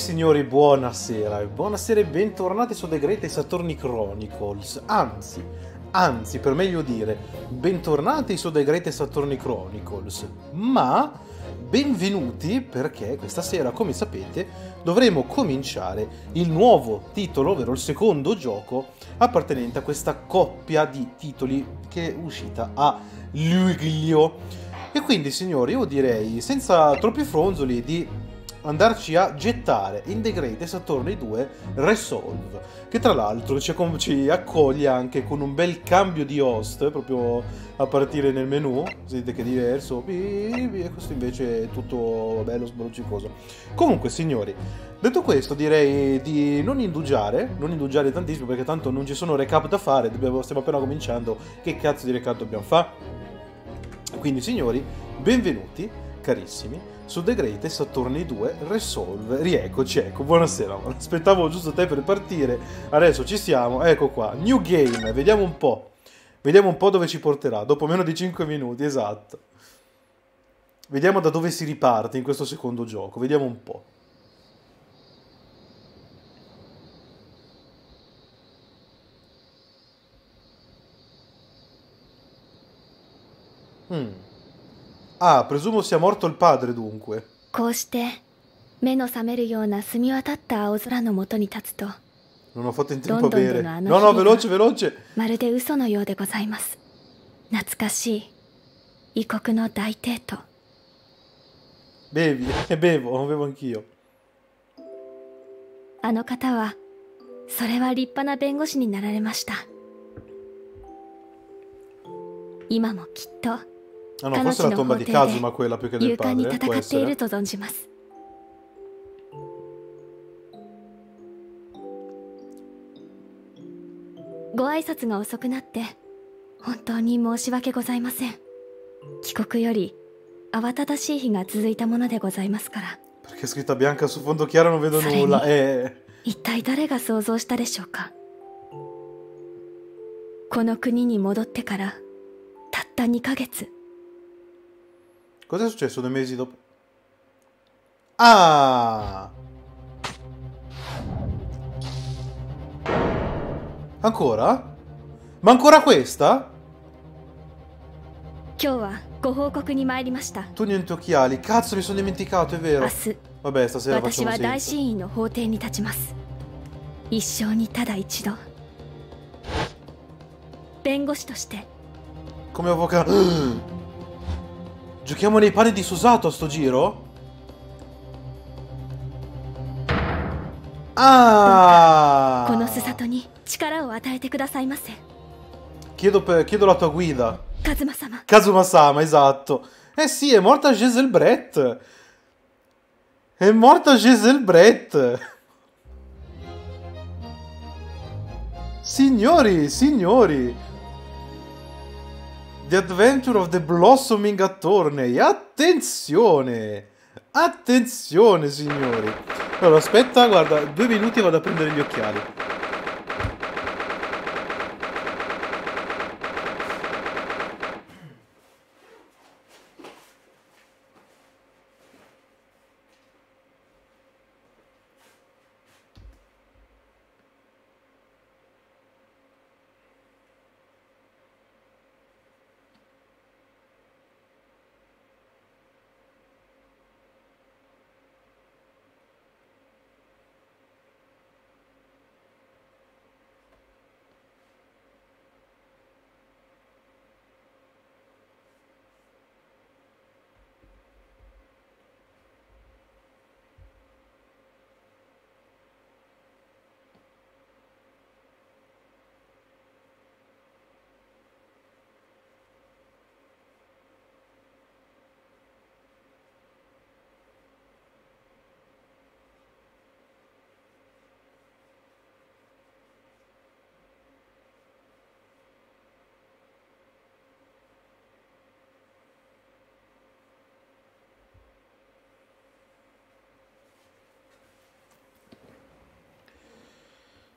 Signori, buonasera, buonasera e bentornati su The Great Saturni Chronicles. Anzi, anzi, per meglio dire, bentornati su The Great Saturni Chronicles. Ma benvenuti perché questa sera, come sapete, dovremo cominciare il nuovo titolo, ovvero il secondo gioco appartenente a questa coppia di titoli che è uscita a luglio. E quindi, signori, io direi, senza troppi fronzoli, di andarci a gettare in The Great Saturni 2 Resolve, che tra l'altro ci, ci, accoglie anche con un bel cambio di host, proprio a partire nel menu, vedete che è diverso, e questo invece è tutto bello sbroccicoso. Comunque, signori, detto questo direi di non indugiare, non indugiare tantissimo perché tanto non ci sono recap da fare, dobbiamo, stiamo appena cominciando, che cazzo di recap dobbiamo fare? Quindi, signori, benvenuti, carissimi, su The Great Saturni 2 Resolve. Rieccoci, ecco, buonasera. Aspettavo giusto te per partire. Adesso ci siamo, ecco qua. New game, vediamo un po'. Vediamo un po' dove ci porterà. Dopo meno di 5 minuti, esatto. Vediamo da dove si riparte in questo secondo gioco. Vediamo un po'. Hmm. Ah, presumo sia morto il padre dunque. こうして目の覚めるような澄み渡った青空の下に立つと Non ho fatto in tempo a bere. No, no, veloce, veloce. まるで嘘のようでございます懐かしい異国の大帝都 Bevi, e bevo, bevo anch'io. あの方はそれは立派な弁護士になられました今もきっと あの、ファスラトンバディカズマクエラピケデルパーで戦っていると存じます。ご挨拶が遅くなって本当に申し訳ございません。帰国より慌ただしい日が続いたものでございますから。それに一体誰が想像したでしょうかこの国に戻ってからたった2か月。Cos'è successo due mesi dopo? Ah! Ancora? Ma ancora questa? Tu niente occhiali. Cazzo, mi sono dimenticato, è vero. Vabbè, stasera facciamo senza. Come avvocato. Giochiamo nei panni di Susato a sto giro? Ah! Chiedo, per, chiedo la tua guida. Kazuma-sama. Kazuma-sama, esatto. Eh sì, è morta Giselle Brett. È morta Giselle Brett. Signori, signori. The Adventure of the Blossoming Attorney. Attenzione! Attenzione, signori! Allora, aspetta, guarda, due minuti vado a prendere gli occhiali.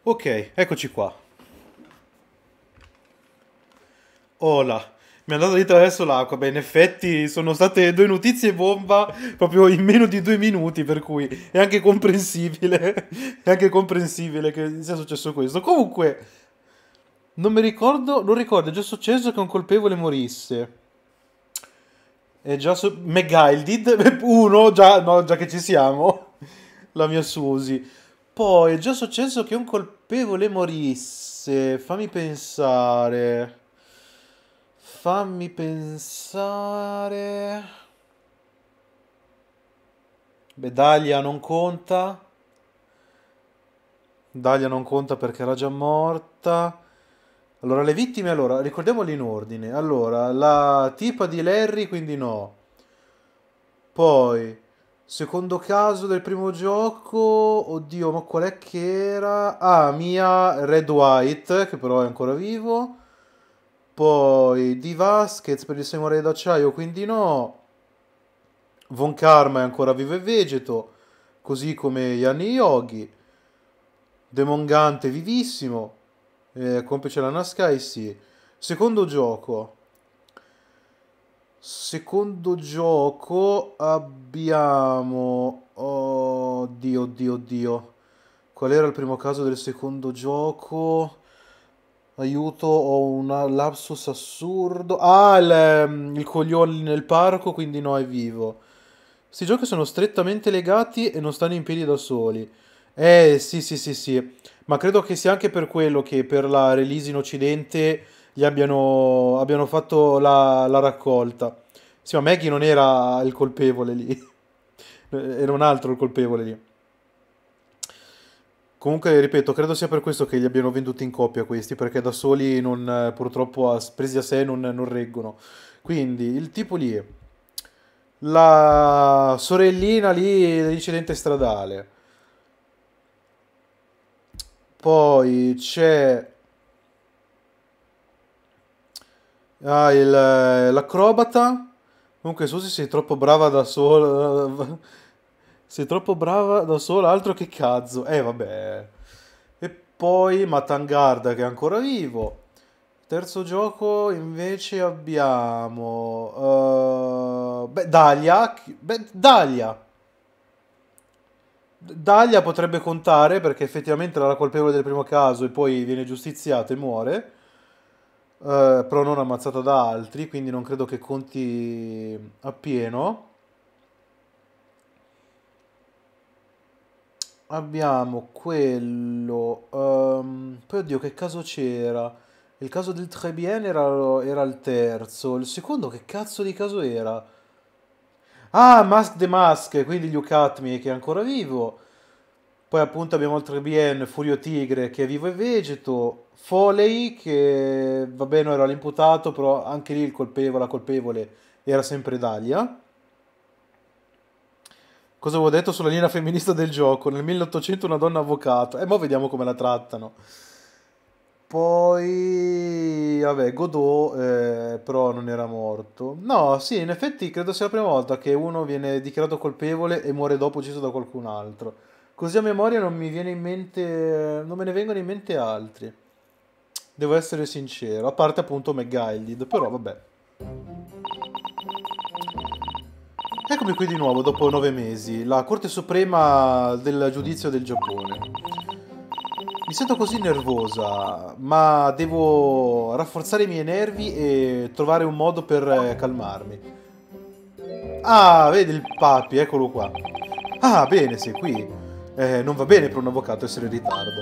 Ok, eccoci qua. Hola. Mi è andata di attraverso l'acqua. Beh, in effetti sono state due notizie bomba proprio in meno di due minuti, per cui è anche comprensibile. è anche comprensibile che sia successo questo. Comunque, non mi ricordo, non ricordo, è già successo che un colpevole morisse. È già su... McGuilded, uno, già, no, già che ci siamo. La mia Susi. Poi è già successo che un colpevole morisse. Fammi pensare. Fammi pensare. Beh, Dalia non conta. Dalia non conta perché era già morta. Allora, le vittime, allora, ricordiamole in ordine. Allora, la tipa di Larry, quindi no. Poi, secondo caso del primo gioco, oddio, ma qual è che era? Ah, Mia Red White, che però è ancora vivo. Poi Di Vasquez per il Samurai d'acciaio, quindi no. Von Karma è ancora vivo e vegeto, così come Yanni Yogi. Demongante vivissimo, eh, complice la Naskai, sì. Secondo gioco. Secondo gioco abbiamo... Oddio, oddio, oddio. Qual era il primo caso del secondo gioco? Aiuto, ho un lapsus assurdo. Ah, il, ehm, il coglione nel parco, quindi no, è vivo. Questi giochi sono strettamente legati e non stanno in piedi da soli. Eh, sì, sì, sì, sì. Ma credo che sia anche per quello che per la release in Occidente gli abbiano, abbiano fatto la, la raccolta. Sì, ma Maggie non era il colpevole lì. Era un altro il colpevole lì. Comunque, ripeto, credo sia per questo che li abbiano venduti in coppia questi, perché da soli non, purtroppo presi a sé non, non reggono. Quindi, il tipo lì, la sorellina lì dell'incidente stradale. Poi c'è ah, il, l'acrobata. Comunque, Susi sei troppo brava da sola. Sei troppo brava da sola, altro che cazzo. Eh, vabbè. E poi Matangarda che è ancora vivo. Terzo gioco invece abbiamo... Uh, beh, Dalia. Beh, Dalia. Dalia potrebbe contare perché effettivamente era la colpevole del primo caso e poi viene giustiziata e muore. Uh, però non ammazzata da altri, quindi non credo che conti appieno. Abbiamo quello... Um, poi oddio, che caso c'era? Il caso del Trebien era, era il terzo. Il secondo che cazzo di caso era? Ah, Mask the Mask, quindi Luke Atmi che è ancora vivo. Poi appunto abbiamo il Trebien, Furio Tigre che è vivo e vegeto. Foley che va bene era l'imputato, però anche lì il colpevole, la colpevole era sempre Dalia. Cosa avevo detto sulla linea femminista del gioco? Nel 1800 una donna avvocato. E mo vediamo come la trattano. Poi, vabbè, Godot, eh, però non era morto. No, sì, in effetti credo sia la prima volta che uno viene dichiarato colpevole e muore dopo ucciso da qualcun altro. Così a memoria non mi viene in mente, non me ne vengono in mente altri. Devo essere sincero, a parte appunto McGuilded, però vabbè. Eccomi qui di nuovo dopo nove mesi, la Corte Suprema del Giudizio del Giappone. Mi sento così nervosa, ma devo rafforzare i miei nervi e trovare un modo per eh, calmarmi. Ah, vedi il papi, eccolo qua. Ah, bene, sei qui. Eh, non va bene per un avvocato essere in ritardo.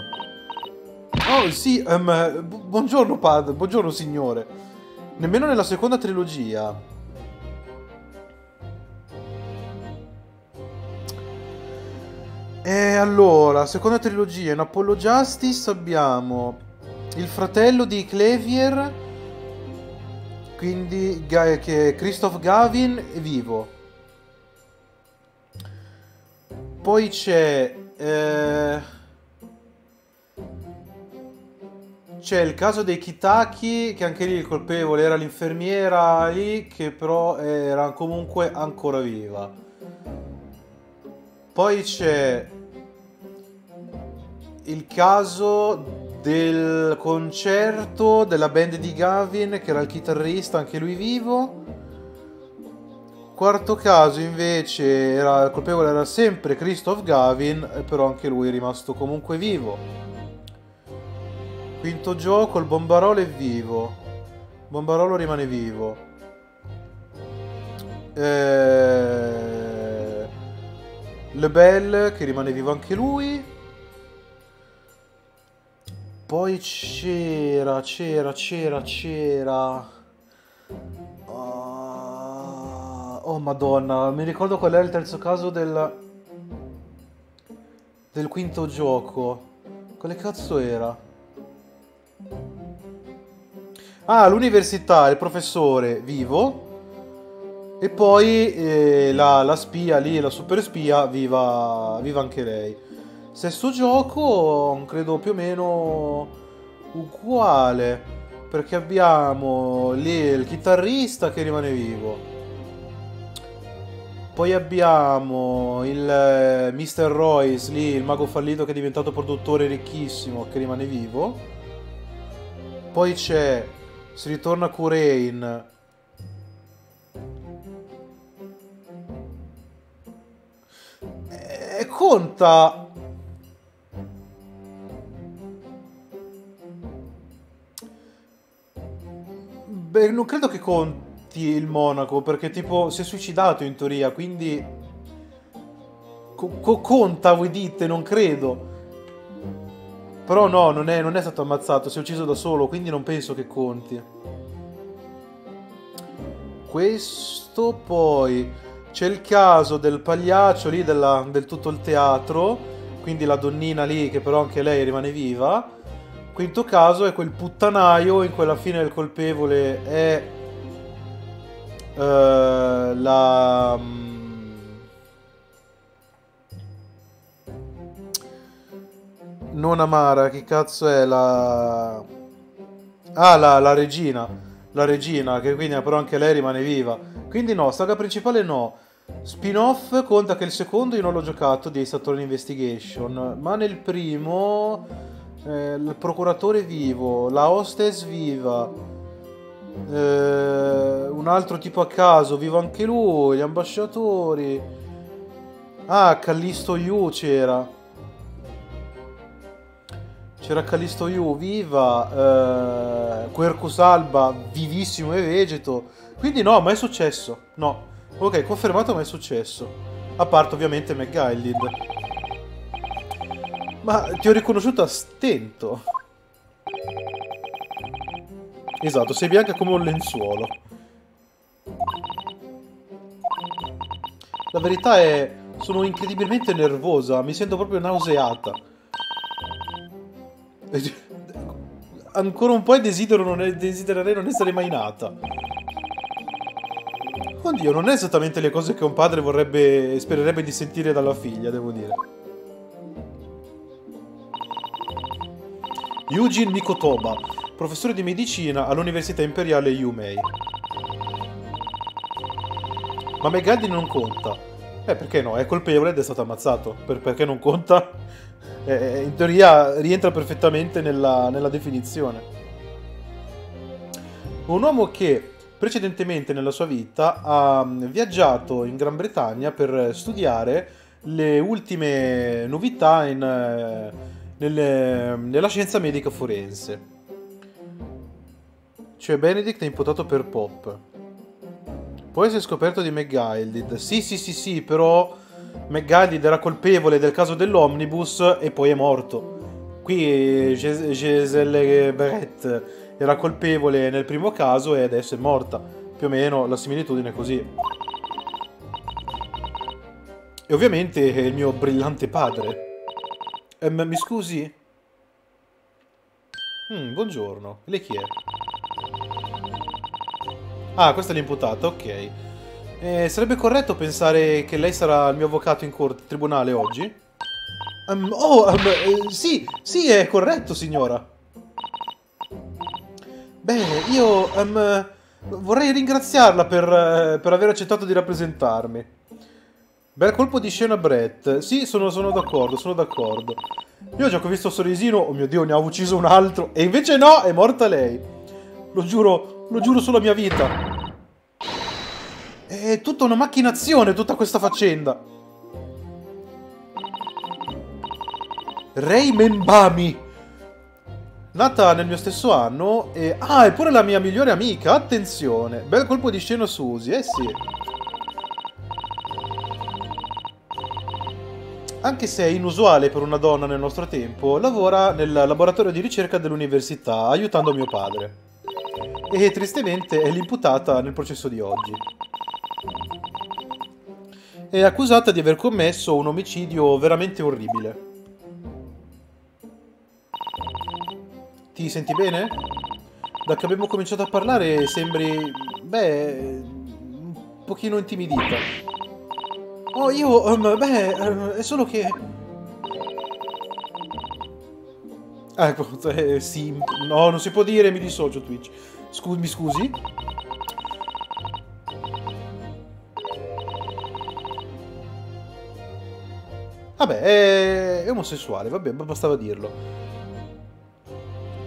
Oh, sì, um, buongiorno padre, buongiorno signore. Nemmeno nella seconda trilogia E allora, seconda trilogia, in Apollo Justice abbiamo il fratello di Clavier, quindi che è Christoph Gavin è vivo. Poi c'è... Eh, c'è il caso dei Kitaki, che anche lì il colpevole era l'infermiera lì, che però era comunque ancora viva. Poi c'è il caso del concerto della band di Gavin, che era il chitarrista, anche lui vivo. Quarto caso invece era, il colpevole era sempre Christoph Gavin, però anche lui è rimasto comunque vivo. Quinto gioco, il Bombarolo è vivo. Bombarolo rimane vivo. Eh... Lebel che rimane vivo anche lui. Poi c'era, c'era, c'era, c'era. Oh madonna, mi ricordo qual è il terzo caso del... Del quinto gioco. Quale cazzo era? Ah, l'università, il professore vivo. E poi eh, la, la, spia lì, la super spia, viva, viva anche lei. Sesto gioco, credo più o meno uguale, perché abbiamo lì il chitarrista che rimane vivo. Poi abbiamo il eh, Mr. Royce, lì il mago fallito che è diventato produttore ricchissimo, che rimane vivo. Poi c'è, si ritorna Kurain, e conta Beh, non credo che conti il Monaco, perché tipo si è suicidato in teoria, quindi... Co- conta, voi dite, non credo. Però no, non è, non è stato ammazzato, si è ucciso da solo, quindi non penso che conti. Questo poi... C'è il caso del pagliaccio lì della, del tutto il teatro, quindi la donnina lì che però anche lei rimane viva Quinto caso è quel puttanaio in cui alla fine il colpevole è uh, la... Um, non Amara, che cazzo è la... Ah, la, la regina. La regina, che quindi però anche lei rimane viva. Quindi no, saga principale no. Spin-off conta che il secondo io non l'ho giocato di Saturn Investigation, ma nel primo eh, il procuratore vivo, la hostess viva, eh, un altro tipo a caso, vivo anche lui, gli ambasciatori. Ah, Callisto Yu c'era. C'era Callisto Yu, viva. Eh, Quercus Alba, vivissimo e vegeto. Quindi no, ma è successo. No. Ok, confermato, ma è successo. A parte ovviamente McGuilded. Ma ti ho riconosciuto a stento. Esatto, sei bianca come un lenzuolo. La verità è... Sono incredibilmente nervosa, mi sento proprio nauseata. Ancora un po' e desidero non è... desidererei non essere mai nata. Oddio, non è esattamente le cose che un padre vorrebbe... spererebbe di sentire dalla figlia, devo dire. Eugene Mikotoba, professore di medicina all'Università Imperiale Yumei. Ma Megaldi non conta. Eh, perché no? È colpevole ed è stato ammazzato. Per, perché non conta? Eh, eh, in teoria rientra perfettamente nella, nella definizione. Un uomo che precedentemente nella sua vita ha mm, viaggiato in Gran Bretagna per studiare le ultime novità in eh, nelle, nella scienza medica forense. Cioè Benedict è imputato per Pop. Poi si è scoperto di McGuilded. Sì, sì, sì, sì, però McGuilded era colpevole del caso dell'omnibus e poi è morto. Qui Giselle Brett era colpevole nel primo caso e adesso è morta. Più o meno la similitudine è così. E ovviamente è il mio brillante padre. Eh, mi scusi? Mm, buongiorno. Lei chi è? Ah, questa è l'imputata, ok. Eh, sarebbe corretto pensare che lei sarà il mio avvocato in corte, tribunale oggi? Um, oh, um, eh, sì, sì, è corretto, signora. Bene, io um, vorrei ringraziarla per, uh, per aver accettato di rappresentarmi. Bel colpo di scena Brett. Sì, sono, sono d'accordo, sono d'accordo. Io ho già visto il sorrisino, oh mio Dio, ne ha ucciso un altro. E invece no, è morta lei. Lo giuro, lo giuro sulla mia vita. È tutta una macchinazione, tutta questa faccenda. Rei Membami. Nata nel mio stesso anno e... Ah, è pure la mia migliore amica, attenzione. Bel colpo di scena Susi, eh sì. Anche se è inusuale per una donna nel nostro tempo, lavora nel laboratorio di ricerca dell'università, aiutando mio padre. E tristemente è l'imputata nel processo di oggi. È accusata di aver commesso un omicidio veramente orribile. Ti senti bene? Da che abbiamo cominciato a parlare sembri... beh... un pochino intimidita. Oh, io... Um, beh, uh, è solo che... Ecco, eh, sì. No, non si può dire, mi dissocio Twitch. Scusi, mi scusi? Vabbè, è, è omosessuale, vabbè, bastava dirlo.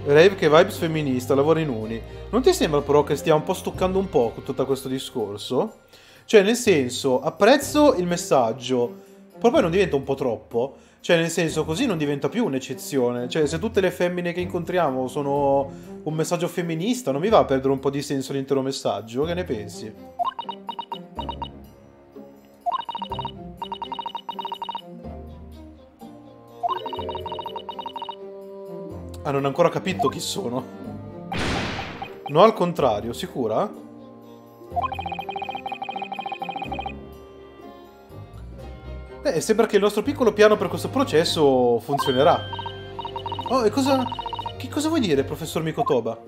Rave che vibes femminista, lavora in uni. Non ti sembra però che stia un po' stoccando un po' tutto questo discorso? Cioè, nel senso, apprezzo il messaggio, però poi non diventa un po' troppo. Cioè, nel senso, così non diventa più un'eccezione. Cioè, se tutte le femmine che incontriamo sono un messaggio femminista, non mi va a perdere un po' di senso l'intero messaggio? Che ne pensi? Ah, non ho ancora capito chi sono. No, al contrario, sicura? Beh, sembra che il nostro piccolo piano per questo processo funzionerà. Oh, e cosa... Che cosa vuoi dire, professor Mikotoba?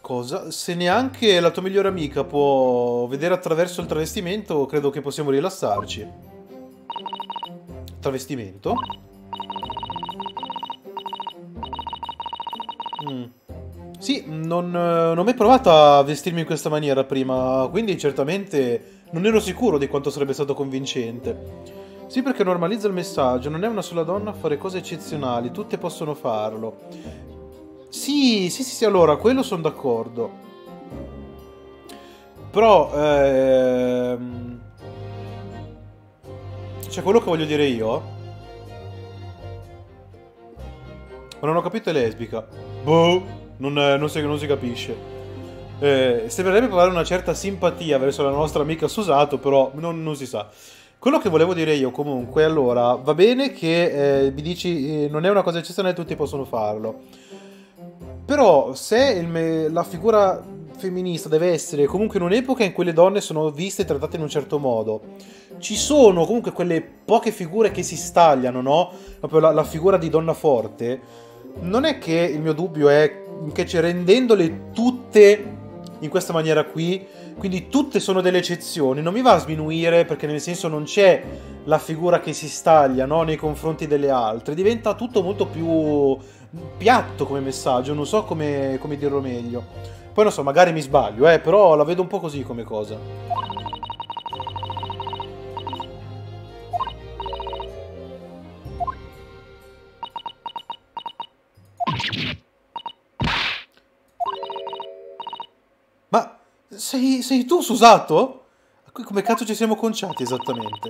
Cosa? Se neanche la tua migliore amica può vedere attraverso il travestimento, credo che possiamo rilassarci. Travestimento? Mm. Sì, non, non ho mai provato a vestirmi in questa maniera prima, quindi certamente non ero sicuro di quanto sarebbe stato convincente. Sì, perché normalizza il messaggio, non è una sola donna a fare cose eccezionali, tutte possono farlo. Sì, sì, sì, sì allora, quello sono d'accordo. Però, ehm... Cioè, quello che voglio dire io... Ma non ho capito è lesbica. Boh, non, non, si, non si, capisce. Eh, sembrerebbe provare una certa simpatia verso la nostra amica Susato, però non, non si sa. Quello che volevo dire io comunque, allora, va bene che eh, mi dici eh, non è una cosa eccezionale, tutti possono farlo. Però se il, la figura femminista deve essere comunque in un'epoca in cui le donne sono viste e trattate in un certo modo, ci sono comunque quelle poche figure che si stagliano, no? Proprio la, la figura di donna forte non è che il mio dubbio è che rendendole tutte in questa maniera qui, quindi tutte sono delle eccezioni, non mi va a sminuire perché nel senso non c'è la figura che si staglia no, nei confronti delle altre, diventa tutto molto più piatto come messaggio, non so come, come dirlo meglio. Poi non so, magari mi sbaglio, eh, però la vedo un po' così come cosa. Sei, sei tu, Susato? Come cazzo ci siamo conciati esattamente?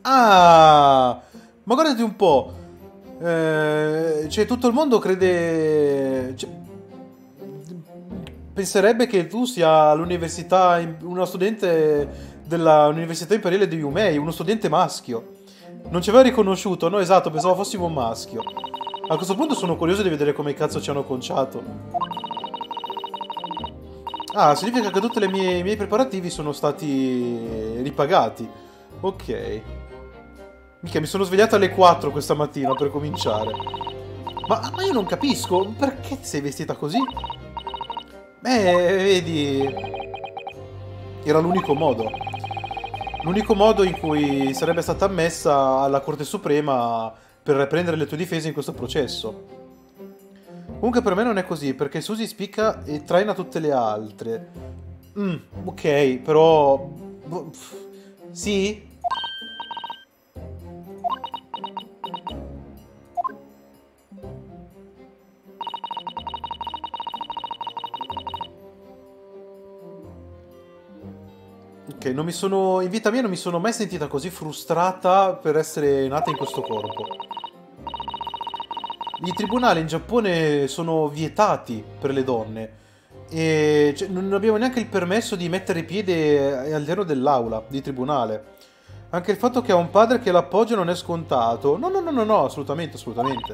Ah, ma guardati un po'. Eh, cioè, tutto il mondo crede... Cioè, penserebbe che tu sia all'università, una studente dell'Università Imperiale di Yumei, uno studente maschio. Non ci aveva riconosciuto, no? Esatto, pensavo fossimo un maschio. A questo punto sono curioso di vedere come cazzo ci hanno conciato. Ah, significa che tutti i miei preparativi sono stati ripagati. Ok. Mica, mi sono svegliato alle 4 questa mattina per cominciare. Ma, ma io non capisco, perché sei vestita così? Beh, vedi... Era l'unico modo. L'unico modo in cui sarebbe stata ammessa alla Corte Suprema per riprendere le tue difese in questo processo. Comunque per me non è così, perché Susi spicca e traina tutte le altre. Mm, ok, però... Boh, sì? Ok, non mi sono... In vita mia non mi sono mai sentita così frustrata per essere nata in questo corpo. I tribunali in Giappone sono vietati per le donne. E cioè, non abbiamo neanche il permesso di mettere piede all'interno dell'aula di tribunale. Anche il fatto che ha un padre che l'appoggia non è scontato. No, no, no, no, no, assolutamente, assolutamente.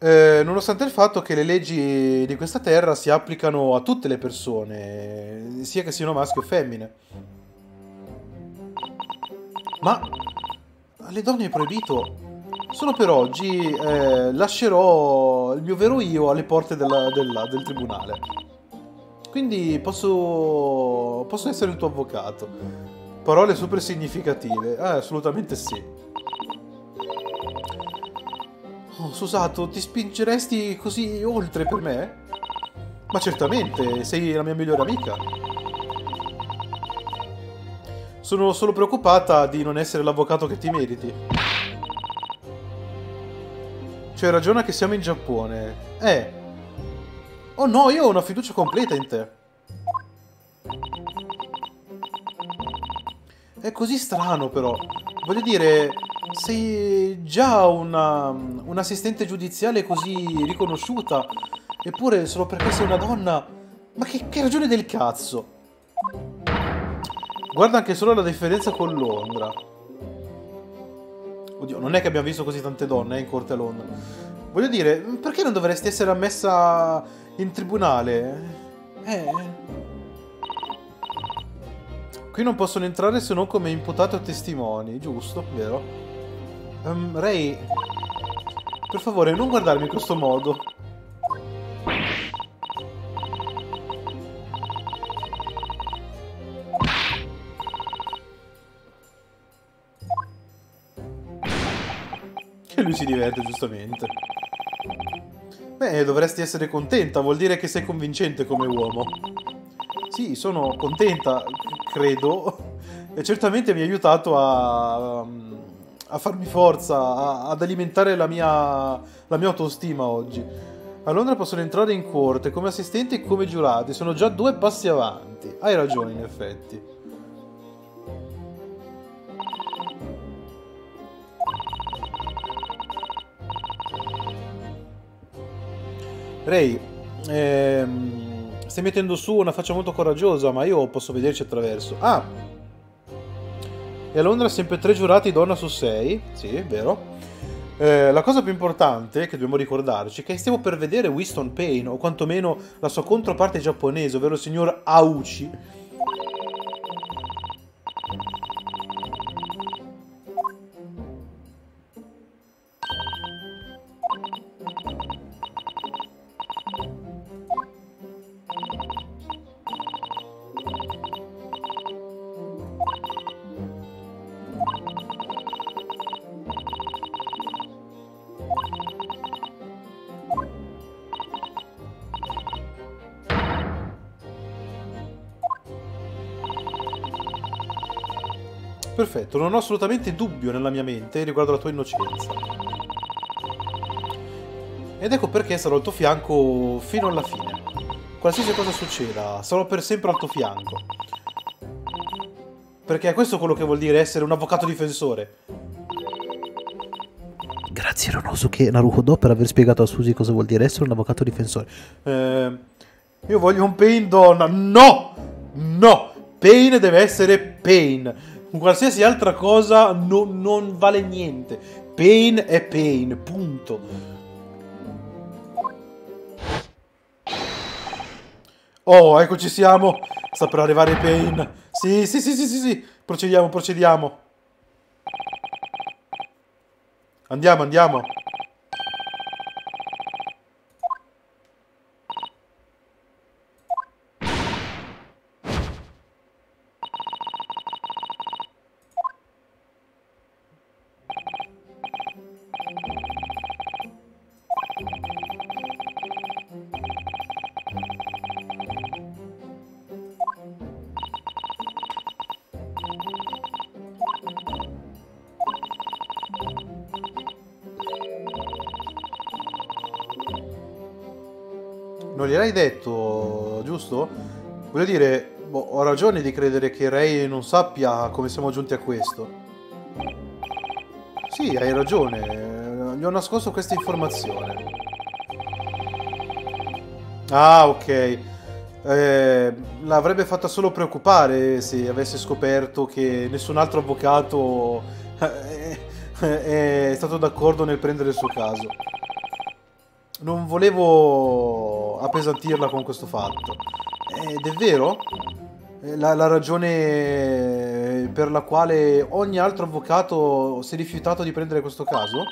Eh, nonostante il fatto che le leggi di questa terra si applicano a tutte le persone, sia che siano maschi o femmine. Ma alle donne è proibito. Solo per oggi eh, lascerò il mio vero io alle porte della, della, del tribunale. Quindi posso, posso essere il tuo avvocato. Parole super significative. Eh, assolutamente sì. Oh, Susato, ti spingeresti così oltre per me? Ma certamente, sei la mia migliore amica. Sono solo preoccupata di non essere l'avvocato che ti meriti. Cioè, ragiona che siamo in Giappone. Eh. Oh no, io ho una fiducia completa in te. È così strano, però. Voglio dire, sei già una, un'assistente giudiziale così riconosciuta, eppure solo perché sei una donna... Ma che, che ragione del cazzo? Guarda anche solo la differenza con Londra. Oddio, non è che abbiamo visto così tante donne eh, in corte a Londra. Voglio dire, perché non dovresti essere ammessa in tribunale? Eh... Qui non possono entrare se non come imputate o testimoni, giusto, vero? Um, Ray, per favore, non guardarmi in questo modo. E lui si diverte, giustamente. Beh, dovresti essere contenta, vuol dire che sei convincente come uomo. Sì, sono contenta, credo. E certamente mi ha aiutato a... Um, a farmi forza, a, ad alimentare la mia, la mia autostima oggi. A Londra possono entrare in corte come assistenti e come giurati, sono già due passi avanti. Hai ragione, in effetti. Ray, ehm, stai mettendo su una faccia molto coraggiosa, ma io posso vederci attraverso. Ah, e a Londra sempre tre giurati donna su sei, sì, è vero. Eh, la cosa più importante che dobbiamo ricordarci è che stiamo per vedere Winston Payne, o quantomeno la sua controparte giapponese, ovvero il signor Auchi, Perfetto, non ho assolutamente dubbio nella mia mente riguardo la tua innocenza. Ed ecco perché sarò al tuo fianco fino alla fine. Qualsiasi cosa succeda, sarò per sempre al tuo fianco. Perché questo è quello che vuol dire essere un avvocato difensore. Grazie Ronosuke Naruhodo per aver spiegato a Susi cosa vuol dire essere un avvocato difensore. Eh, io voglio un Pain donna. No! No! Pain deve essere Pain. Qualsiasi altra cosa no, non vale niente. Pain è pain, punto. Oh, eccoci siamo. Sta per arrivare Pain. Sì, sì, sì, sì, sì, sì. Procediamo, procediamo. Andiamo, andiamo. Giusto? Voglio dire, boh, ho ragione di credere che Ray non sappia come siamo giunti a questo. Sì, hai ragione. Gli ho nascosto questa informazione. Ah, ok. Eh, l'avrebbe fatta solo preoccupare se avesse scoperto che nessun altro avvocato eh, è stato d'accordo nel prendere il suo caso. Non volevo appesantirla con questo fatto. Ed è vero? La, la, ragione per la quale ogni altro avvocato si è rifiutato di prendere questo caso?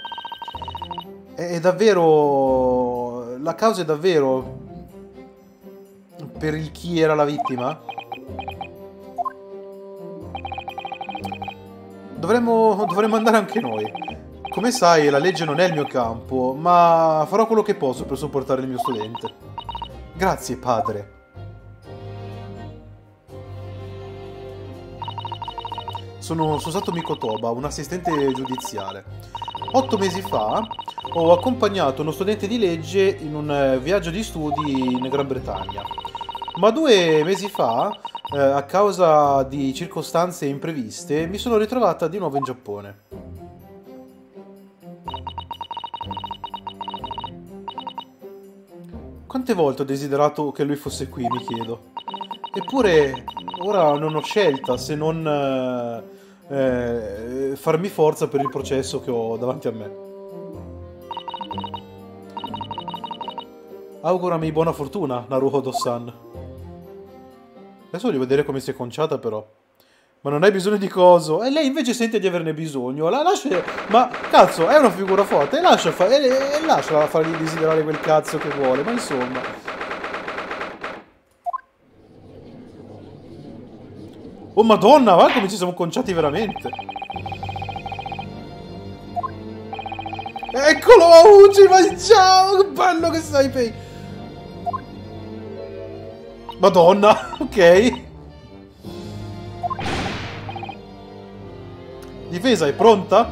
È, è davvero... La causa è davvero per il chi era la vittima? Dovremmo, dovremmo andare anche noi. Come sai, la legge non è il mio campo, ma farò quello che posso per supportare il mio studente. Grazie, padre. Sono Susato Mikotoba, un assistente giudiziale. Otto mesi fa ho accompagnato uno studente di legge in un eh, viaggio di studi in Gran Bretagna. Ma due mesi fa, eh, a causa di circostanze impreviste, mi sono ritrovata di nuovo in Giappone. Quante volte ho desiderato che lui fosse qui, mi chiedo. Eppure ora non ho scelta se non eh, eh, farmi forza per il processo che ho davanti a me. Augurami buona fortuna, Naruhodo-san. Adesso voglio vedere come si è conciata però. Ma non hai bisogno di coso. E lei invece sente di averne bisogno. La lascia... Ma cazzo, è una figura forte. Lascia fa... e, e lasciala fargli desiderare quel cazzo che vuole. Ma insomma. Oh madonna, guarda come ci siamo conciati veramente. Eccolo, Uchi, ma ciao, che bello che sei, Pei. Madonna, ok. Difesa è pronta?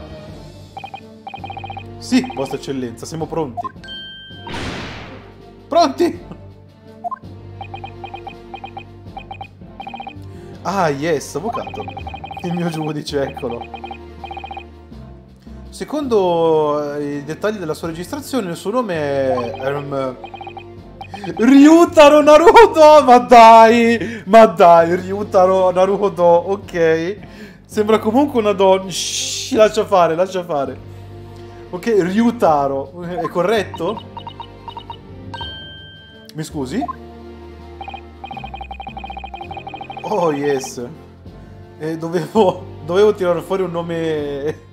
Sì, vostra eccellenza, siamo pronti. Pronti? Ah, yes, avvocato. Il mio giudice, eccolo. Secondo eh, i dettagli della sua registrazione, il suo nome è... Um, Ryutaro Naruto! Ma dai! Ma dai, Ryutaro Naruto, ok. Sembra comunque una donna. Shhh, lascia fare, lascia fare. Ok, Ryutaro. È corretto? Mi scusi? Oh, yes. Eh, dovevo, dovevo tirare fuori un nome...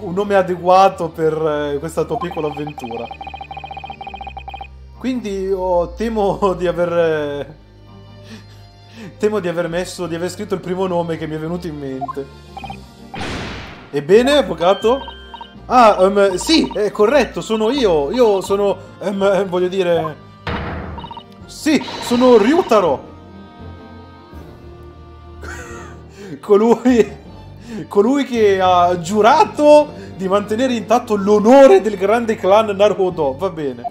Un nome adeguato per eh, questa tua piccola avventura. Quindi oh, temo di aver eh, Temo di aver messo, di aver scritto il primo nome che mi è venuto in mente. Ebbene, avvocato? Ah, um, sì, è corretto, sono io. Io sono, um, voglio dire... Sì, sono Ryutaro. Colui, colui che ha giurato di mantenere intatto l'onore del grande clan Naruto. Va bene.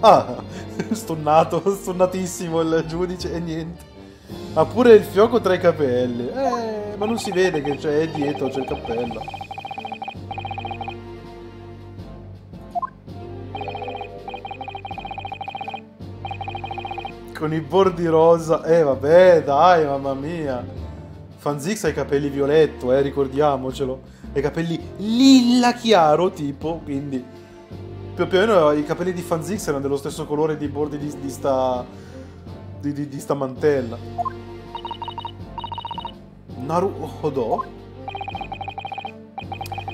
Ah, Stunnato, stunnatissimo il giudice e niente. Ha pure il fioco tra i capelli. Eh, ma non si vede che c'è dietro, c'è il cappello. Con i bordi rosa. Eh, vabbè, dai, mamma mia. Fanzix ha i capelli violetto, eh, ricordiamocelo. Ha i capelli lilla chiaro, tipo, quindi più, o meno i capelli di Fanzix erano dello stesso colore dei bordi di, di sta... Di, di, di sta mantella. Naruhodo?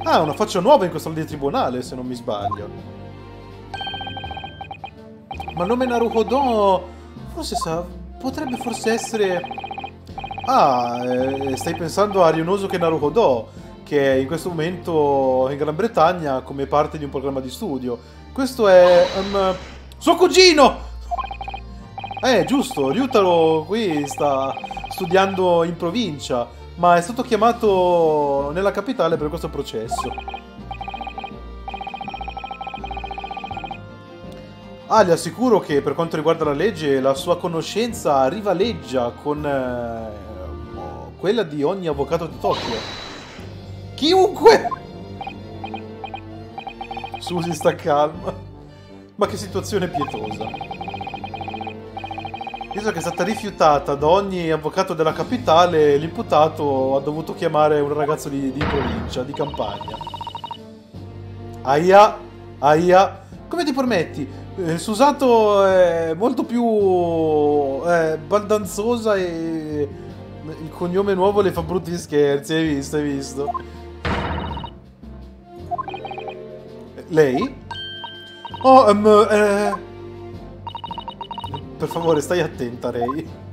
Ah, una faccia nuova in questa di tribunale, se non mi sbaglio. Ma il nome Naruhodo... Forse sa... Potrebbe forse essere... Ah, eh, stai pensando a Ryunosuke Naruhodo, che è in questo momento in Gran Bretagna come parte di un programma di studio. Questo è... Um, suo cugino! Eh, giusto, Ryutaro qui sta studiando in provincia, ma è stato chiamato nella capitale per questo processo. Ah, le assicuro che per quanto riguarda la legge, la sua conoscenza rivaleggia con eh, quella di ogni avvocato di Tokyo. Chiunque! Susi sta calma. Ma che situazione pietosa. Visto che è stata rifiutata da ogni avvocato della capitale, l'imputato ha dovuto chiamare un ragazzo di, di provincia, di campagna. Aia, aia. Come ti permetti? Eh, Susato è molto più eh, baldanzosa e il cognome nuovo le fa brutti scherzi, hai visto, hai visto? Lei? Oh, um, eh... Per favore, stai attenta, Ray.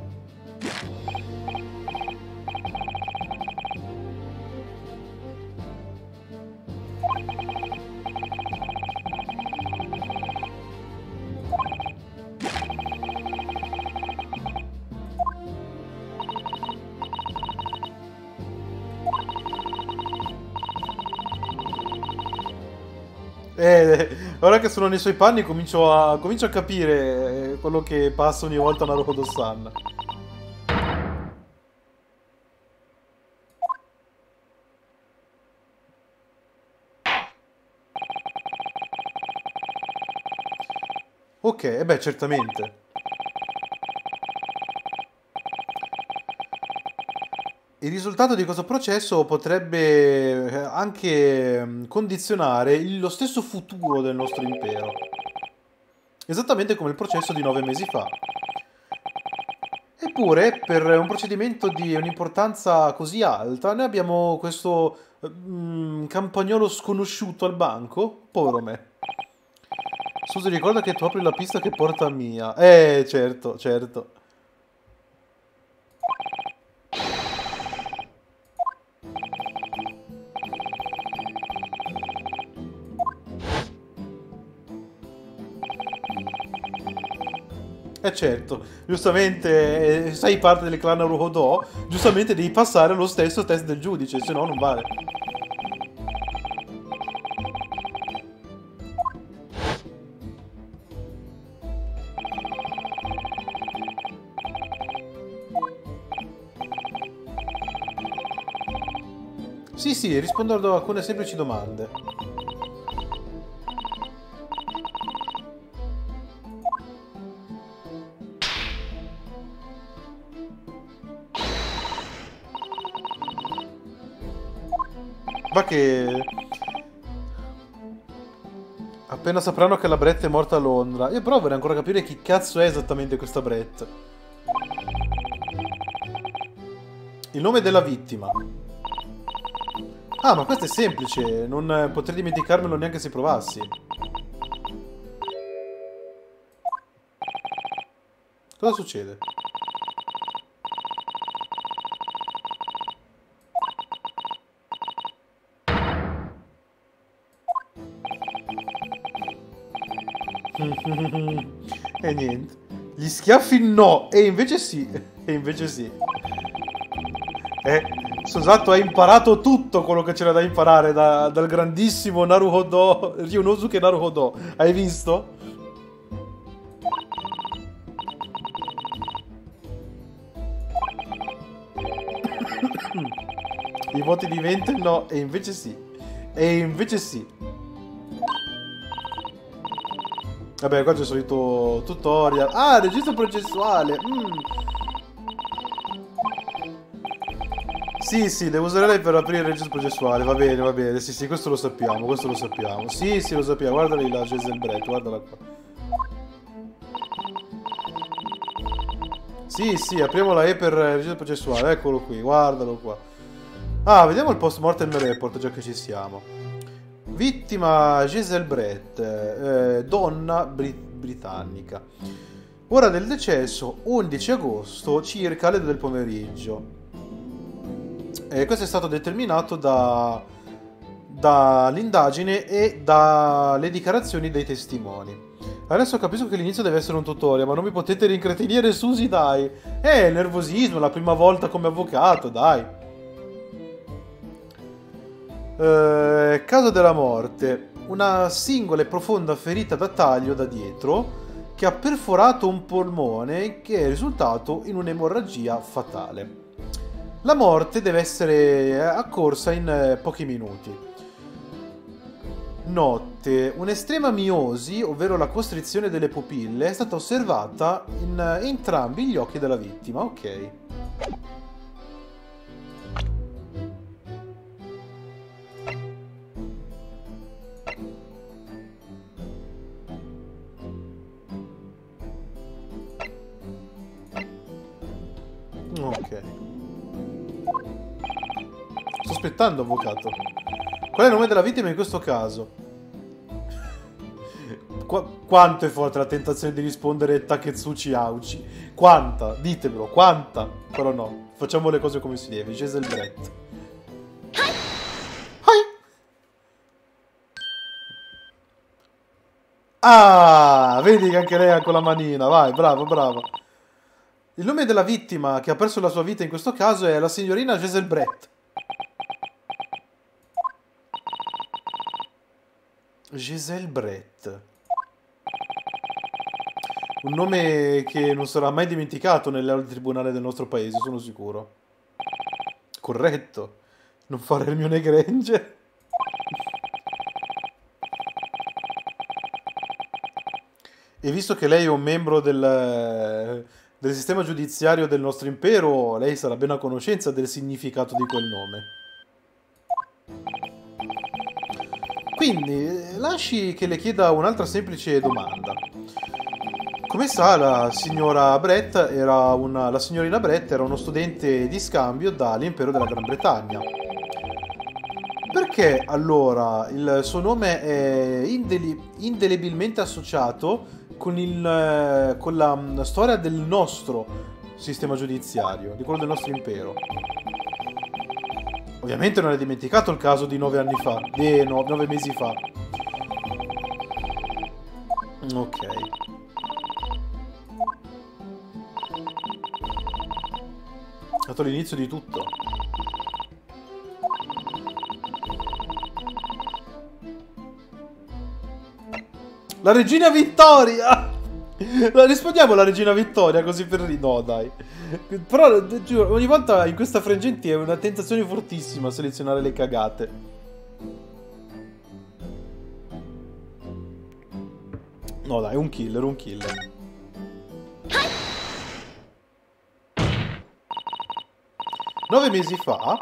Ora che sono nei suoi panni comincio a, comincio a capire quello che passa ogni volta a Naruhodo-san. Ok, e beh, certamente. Il risultato di questo processo potrebbe eh, anche mm, condizionare lo stesso futuro del nostro impero. Esattamente come il processo di nove mesi fa. Eppure, per un procedimento di un'importanza così alta, noi abbiamo questo mm, campagnolo sconosciuto al banco? Povero me. Susi, ricorda che tu apri la pista che porta a Mia. Eh, certo, certo. Eh certo, giustamente eh, sei parte del clan Ruhodo, giustamente devi passare lo stesso test del giudice, se no non vale. Sì, sì, rispondo ad alcune semplici domande. Che... Appena sapranno che la Brett è morta a Londra. Io però vorrei ancora capire chi cazzo è esattamente questa Brett. Il nome della vittima. Ah, ma questo è semplice. Non potrei dimenticarmelo neanche se provassi. Cosa succede? E niente. Gli schiaffi no, e invece sì. E invece sì. Eh, Susato ha imparato tutto quello che c'era da imparare da, dal grandissimo Naruhodo, Ryunosuke Naruhodo. Hai visto? I voti di 20 no, e invece sì. E invece sì. Vabbè, qua c'è il solito tutorial. Ah, registro processuale. Mm. Sì, sì, devo usare lei per aprire il registro processuale. Va bene, va bene. Sì, sì, questo lo sappiamo, questo lo sappiamo. Sì, sì, lo sappiamo. Guarda lì la Giselle Brett, guardala qua. Sì, sì, apriamo la E per il registro processuale. Eccolo qui, guardalo qua. Ah, vediamo il post mortem report, già che ci siamo. Vittima Giselle Brett, eh, donna brit- britannica. Ora del decesso, 11 agosto, circa alle 2 del pomeriggio. E questo è stato determinato da, dall'indagine e dalle dichiarazioni dei testimoni. Adesso capisco che l'inizio deve essere un tutorial, ma non mi potete rincretinire Susi, dai. Eh, nervosismo, la prima volta come avvocato, dai. Eh, caso della morte. Una singola e profonda ferita da taglio da dietro che ha perforato un polmone che è risultato in un'emorragia fatale. La morte deve essere accorsa in eh, pochi minuti. Notte. Un'estrema miosi, ovvero la costrizione delle pupille, è stata osservata in entrambi gli occhi della vittima. Ok. Ok. Sto aspettando, avvocato. Qual è il nome della vittima in questo caso? Qu quanto è forte la tentazione di rispondere Taketsuchi Auchi? Quanta? Ditemelo, quanta? Però no, facciamo le cose come si deve. Giselle Brett. Ah, vedi che anche lei ha con la manina. Vai, bravo, bravo. Il nome della vittima che ha perso la sua vita in questo caso è la signorina Giselle Brett. Giselle Brett. Un nome che non sarà mai dimenticato nelle aule tribunali del nostro paese, sono sicuro. Corretto. Non fare il mio Granger. E visto che lei è un membro del, del sistema giudiziario del nostro impero, lei sarà ben a conoscenza del significato di quel nome. Quindi, lasci che le chieda un'altra semplice domanda. Come sa, la signora Brett era una, la signorina Brett era uno studente di scambio dall'impero della Gran Bretagna. Perché allora il suo nome è indeli, indelebilmente associato con, il, con la mm, storia del nostro sistema giudiziario, di quello del nostro impero? Ovviamente non è dimenticato il caso di nove anni fa, di no, nove mesi fa. Ok. È stato l'inizio di tutto. La regina Vittoria! Rispondiamo alla regina Vittoria così per... No, dai. Però, giuro, ogni volta in questa frangenti è una tentazione fortissima selezionare le cagate. No, dai, un killer, un killer. Nove mesi fa,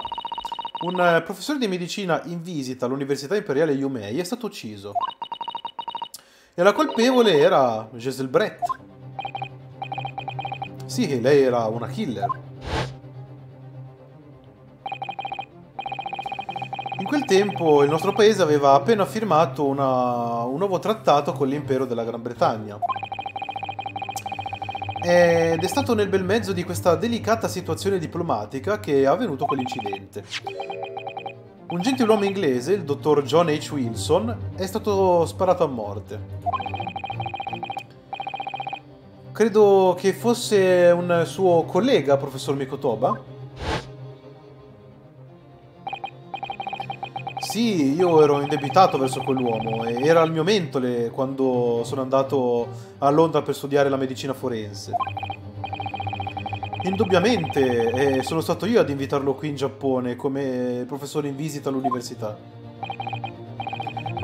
un eh, professore di medicina in visita all'Università Imperiale Yumei è stato ucciso. E la colpevole era Giselle Brett. Sì, lei era una killer. In quel tempo il nostro paese aveva appena firmato una, un nuovo trattato con l'impero della Gran Bretagna. Ed è stato nel bel mezzo di questa delicata situazione diplomatica che è avvenuto quell'incidente. Un gentiluomo inglese, il dottor John H. Wilson, è stato sparato a morte. Credo che fosse un suo collega, professor Mikotoba. Sì, io ero indebitato verso quell'uomo e era al mio mentole quando sono andato a Londra per studiare la medicina forense. Indubbiamente, eh, sono stato io ad invitarlo qui in Giappone come professore in visita all'università.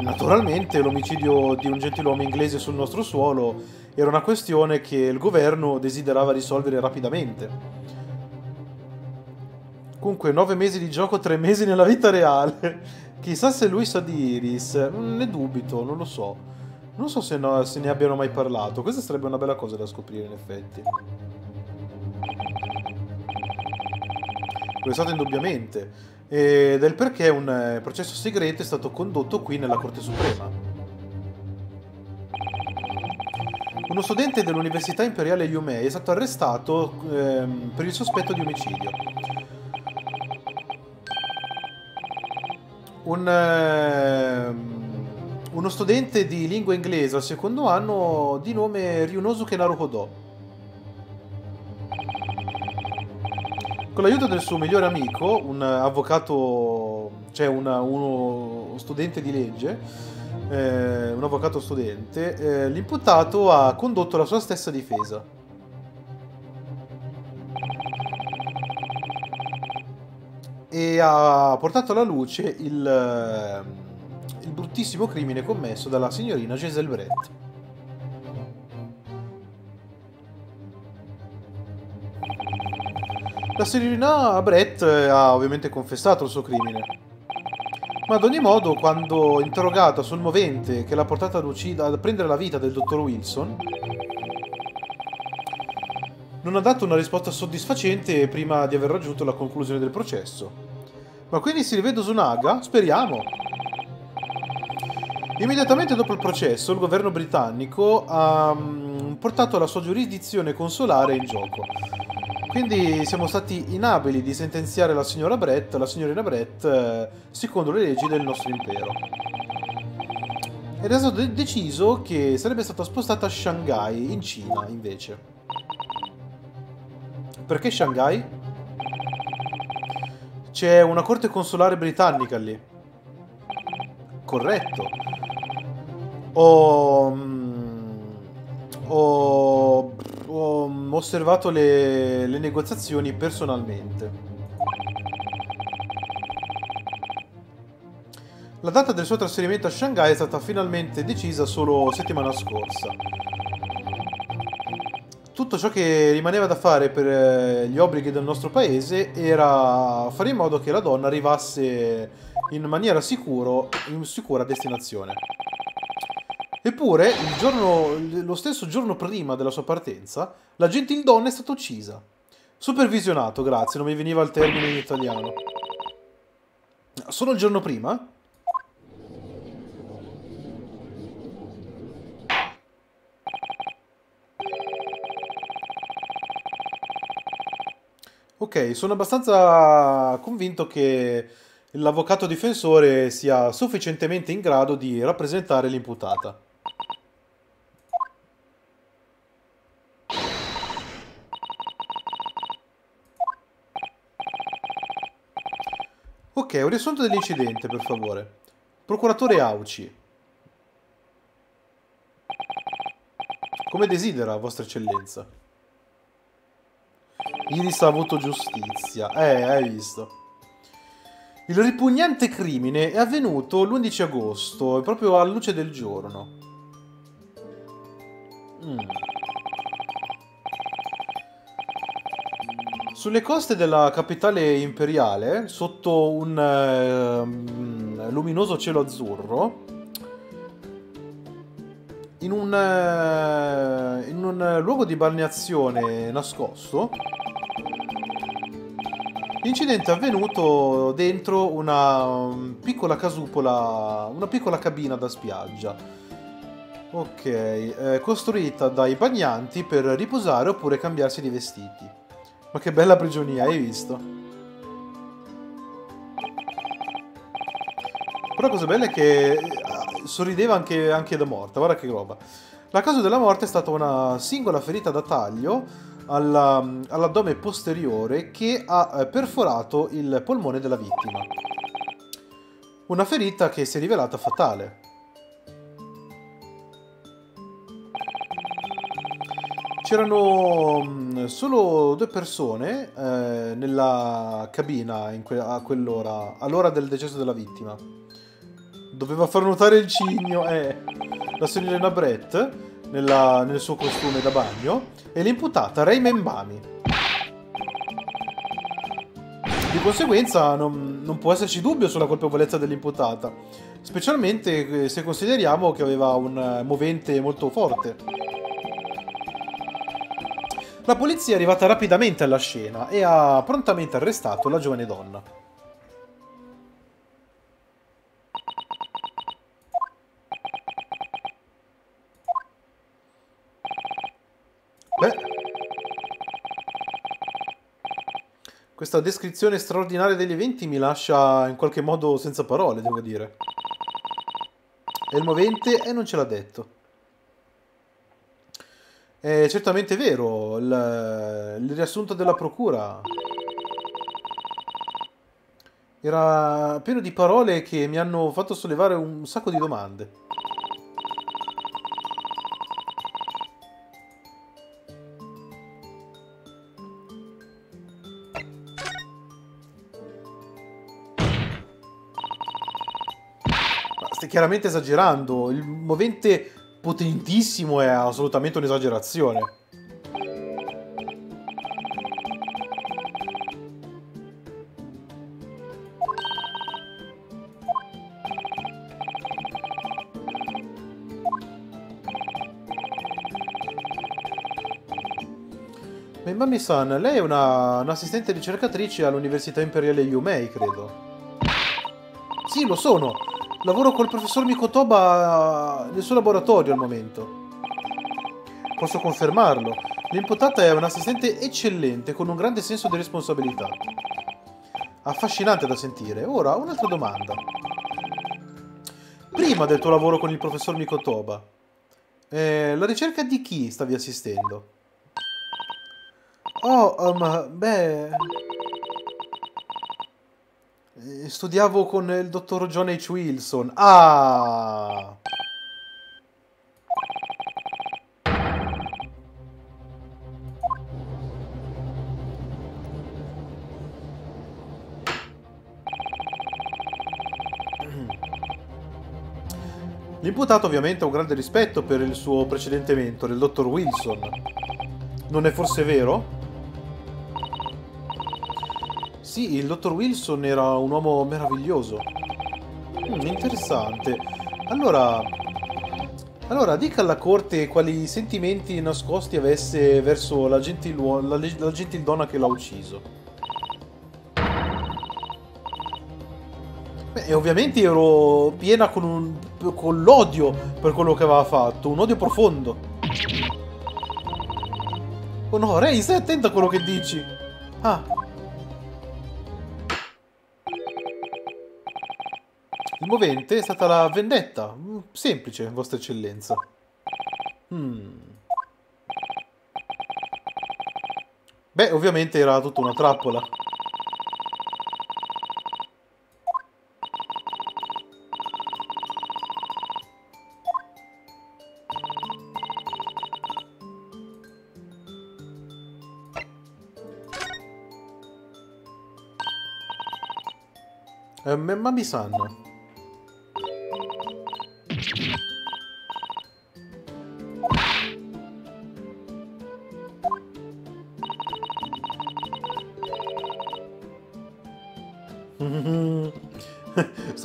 Naturalmente l'omicidio di un gentiluomo inglese sul nostro suolo era una questione che il governo desiderava risolvere rapidamente. Comunque, nove mesi di gioco, tre mesi nella vita reale. Chissà se lui sa di Iris. Ne dubito, non lo so. Non so se, no, se ne abbiano mai parlato. Questa sarebbe una bella cosa da scoprire, in effetti. Lo è stato indubbiamente. e del perché un eh, processo segreto è stato condotto qui nella Corte Suprema. Uno studente dell'Università Imperiale Yumei è stato arrestato ehm, per il sospetto di omicidio. Un, ehm, uno studente di lingua inglese al secondo anno di nome Ryunosuke Naruhodo Con l'aiuto del suo migliore amico, un avvocato, cioè una, uno studente di legge, eh, un avvocato studente, eh, l'imputato ha condotto la sua stessa difesa. E ha portato alla luce il, il bruttissimo crimine commesso dalla signorina Giselle Brett. La signorina Brett eh, ha ovviamente confessato il suo crimine. Ma ad ogni modo, quando interrogata sul movente che l'ha portata ad, uccida, a prendere la vita del dottor Wilson, non ha dato una risposta soddisfacente prima di aver raggiunto la conclusione del processo. Ma quindi si rivede Usunaga? Speriamo! Immediatamente dopo il processo, il governo britannico ha um, portato la sua giurisdizione consolare in gioco quindi siamo stati inabili di sentenziare la signora Brett, la signorina Brett, eh, secondo le leggi del nostro impero. Ed è stato de deciso che sarebbe stata spostata a Shanghai, in Cina, invece. Perché Shanghai? C'è una corte consolare britannica lì. Corretto. Ho... Mm, ho ho osservato le, le negoziazioni personalmente. La data del suo trasferimento a Shanghai è stata finalmente decisa solo settimana scorsa. Tutto ciò che rimaneva da fare per eh, gli obblighi del nostro paese era fare in modo che la donna arrivasse in maniera sicuro, in sicura destinazione. Eppure, giorno, lo stesso giorno prima della sua partenza, la gentildonna è stata uccisa. Supervisionato, grazie, non mi veniva il termine in italiano. Solo il giorno prima? Ok, sono abbastanza convinto che l'avvocato difensore sia sufficientemente in grado di rappresentare l'imputata. Ok, un riassunto dell'incidente, per favore. Procuratore Auci. Come desidera, vostra eccellenza. Iris ha avuto giustizia. Eh, hai visto. Il ripugnante crimine è avvenuto l'11 agosto, proprio alla luce del giorno. Mm. Sulle coste della capitale imperiale, sotto un uh, luminoso cielo azzurro, in un, uh, in un luogo di balneazione nascosto, l'incidente è avvenuto dentro una um, piccola casupola, una piccola cabina da spiaggia. Ok, eh, costruita dai bagnanti per riposare oppure cambiarsi di vestiti. Ma che bella prigionia, hai visto? Però la cosa bella è che eh, sorrideva anche, anche da morta, guarda che roba. La causa della morte è stata una singola ferita da taglio all'addome posteriore che ha eh, perforato il polmone della vittima. Una ferita che si è rivelata fatale. C'erano mm, solo due persone eh, nella cabina que a quell'ora, all'ora del decesso della vittima. Doveva far nuotare il cigno, eh, la signorina Brett, nella, nel suo costume da bagno, e l'imputata Ray Membami. Di conseguenza non, non può esserci dubbio sulla colpevolezza dell'imputata, specialmente eh, se consideriamo che aveva un movente molto forte. La polizia è arrivata rapidamente alla scena e ha prontamente arrestato la giovane donna. Beh. Questa descrizione straordinaria degli eventi mi lascia in qualche modo senza parole, devo dire. È il movente e non ce l'ha detto. È certamente vero, il, il riassunto della procura era pieno di parole che mi hanno fatto sollevare un sacco di domande. Ma stai chiaramente esagerando, il movente potentissimo è assolutamente un'esagerazione. Mami-san, lei è una, un'assistente ricercatrice all'Università Imperiale Yumei, credo. Sì, lo sono. Lavoro col professor Mikotoba nel suo laboratorio al momento. Posso confermarlo. L'imputata è un'assistente eccellente con un grande senso di responsabilità. Affascinante da sentire. Ora, un'altra domanda. Prima del tuo lavoro con il professor Mikotoba, eh, la ricerca di chi stavi assistendo? Oh, um, beh... Eh, studiavo con il dottor John H. Wilson. Ah! L'imputato ovviamente ha un grande rispetto per il suo precedente mentore, il dottor Wilson. Non è forse vero? Sì, il dottor Wilson era un uomo meraviglioso. Mm, interessante. Allora... Allora, dica alla corte quali sentimenti nascosti avesse verso la, la, la gentildonna che l'ha ucciso. Beh, ovviamente ero piena con, un, con l'odio per quello che aveva fatto, un odio profondo. Oh no, Ray, stai attento a quello che dici. Ah, movente è stata la vendetta. Mm, semplice, vostra eccellenza. Hmm. Beh, ovviamente era tutta una trappola. Eh, ma mi sanno.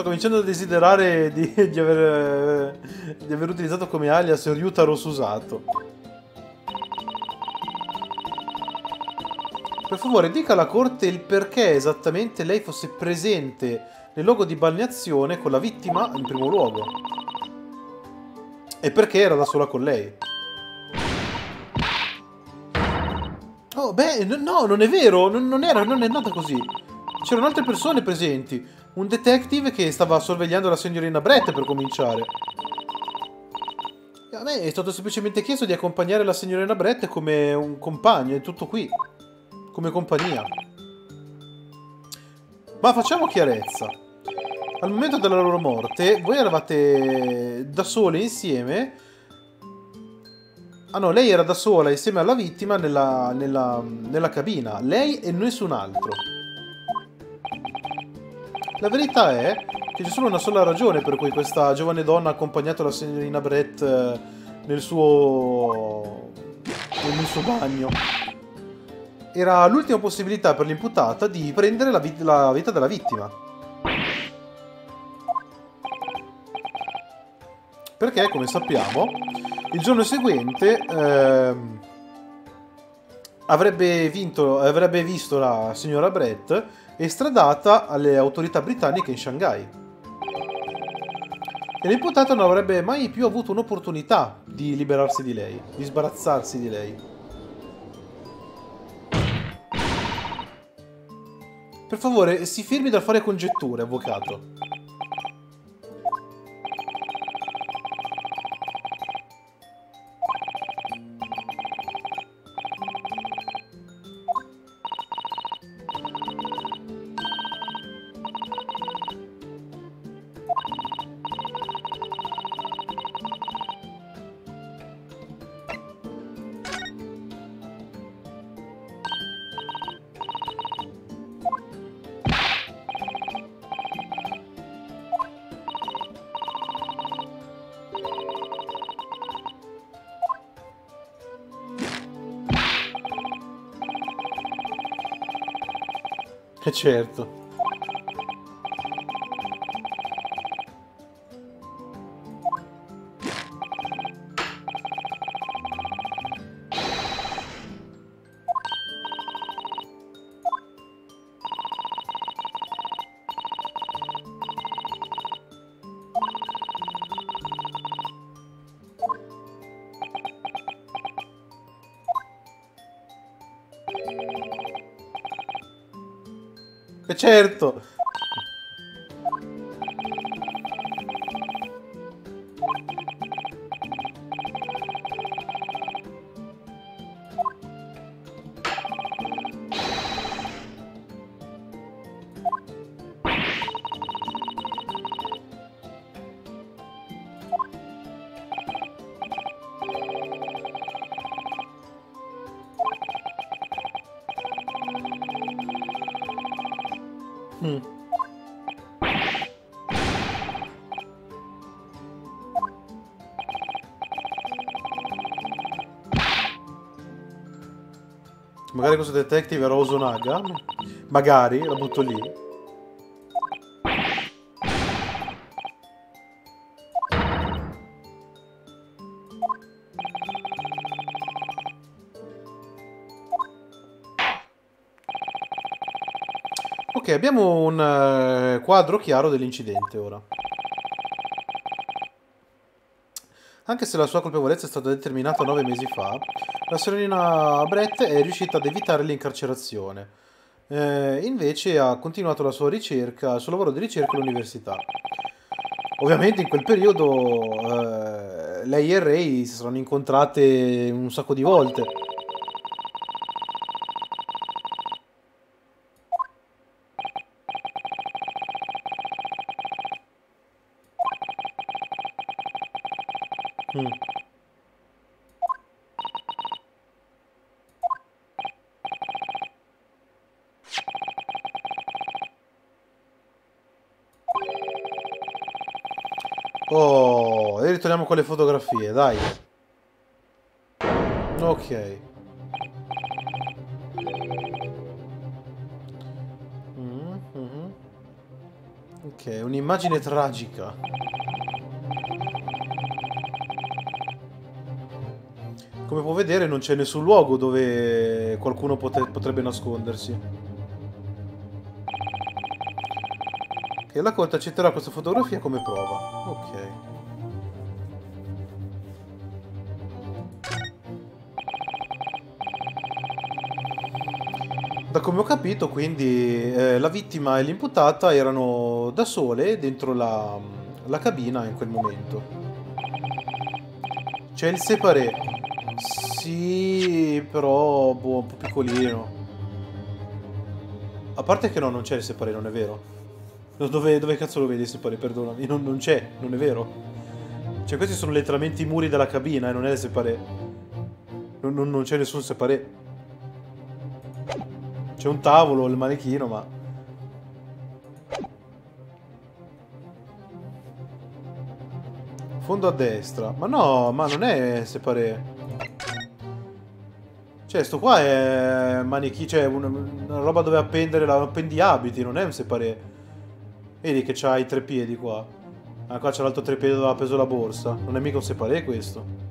Sto cominciando a desiderare di, di, aver, di aver utilizzato come alias Ryutaro Susato. Per favore, dica alla corte il perché esattamente lei fosse presente nel luogo di balneazione con la vittima in primo luogo. E perché era da sola con lei. Oh, beh, no, non è vero, non, non, era, non è andata così. C'erano altre persone presenti. Un detective che stava sorvegliando la signorina Brett per cominciare. A me è stato semplicemente chiesto di accompagnare la signorina Brett come un compagno, è tutto qui. Come compagnia. Ma facciamo chiarezza. Al momento della loro morte, voi eravate da sole insieme. Ah no, lei era da sola insieme alla vittima nella, nella, nella cabina. Lei e nessun altro. La verità è che c'è solo una sola ragione per cui questa giovane donna ha accompagnato la signorina Brett eh, nel suo... nel suo bagno. Era l'ultima possibilità per l'imputata di prendere la, vit la vita della vittima. Perché, come sappiamo, il giorno seguente ehm, avrebbe, vinto, avrebbe visto la signora Brett estradata alle autorità britanniche in Shanghai. E l'imputato non avrebbe mai più avuto un'opportunità di liberarsi di lei, di sbarazzarsi di lei. Per favore, si fermi dal fare congetture, avvocato. Certo. Certo. Questo detective era Osonaga. Magari, la butto lì. Ok, abbiamo un eh, quadro chiaro dell'incidente ora. Anche se la sua colpevolezza è stata determinata nove mesi fa, la signorina Brett è riuscita ad evitare l'incarcerazione. Eh, invece ha continuato la sua ricerca, il suo lavoro di ricerca all'università. Ovviamente in quel periodo eh, lei e Ray si sono incontrate un sacco di volte. Mm. Oh, e ritorniamo con le fotografie, dai. Ok. Mm -hmm. Ok, un'immagine tragica. Come può vedere non c'è nessun luogo dove qualcuno pot potrebbe nascondersi. E la corte accetterà questa fotografia come prova. Ok. Da come ho capito, quindi, eh, la vittima e l'imputata erano da sole dentro la, la cabina in quel momento. C'è il separé. Sì, però boh, un po' piccolino. A parte che no, non c'è il separé, non è vero. Dove, dove cazzo lo vedi il separé, perdonami? Non, non c'è, non è vero. Cioè, questi sono letteralmente i muri della cabina e non è il separé. Non, non, non c'è nessun separé. C'è un tavolo, il manichino, ma... Fondo a destra. Ma no, ma non è separé. Cioè, sto qua è manichi, cioè una, una roba dove appendere la appendiabiti, non è un separé. Vedi che c'ha i tre piedi qua. Ah, qua c'è l'altro tre piedi dove ha preso la borsa. Non è mica un separé questo.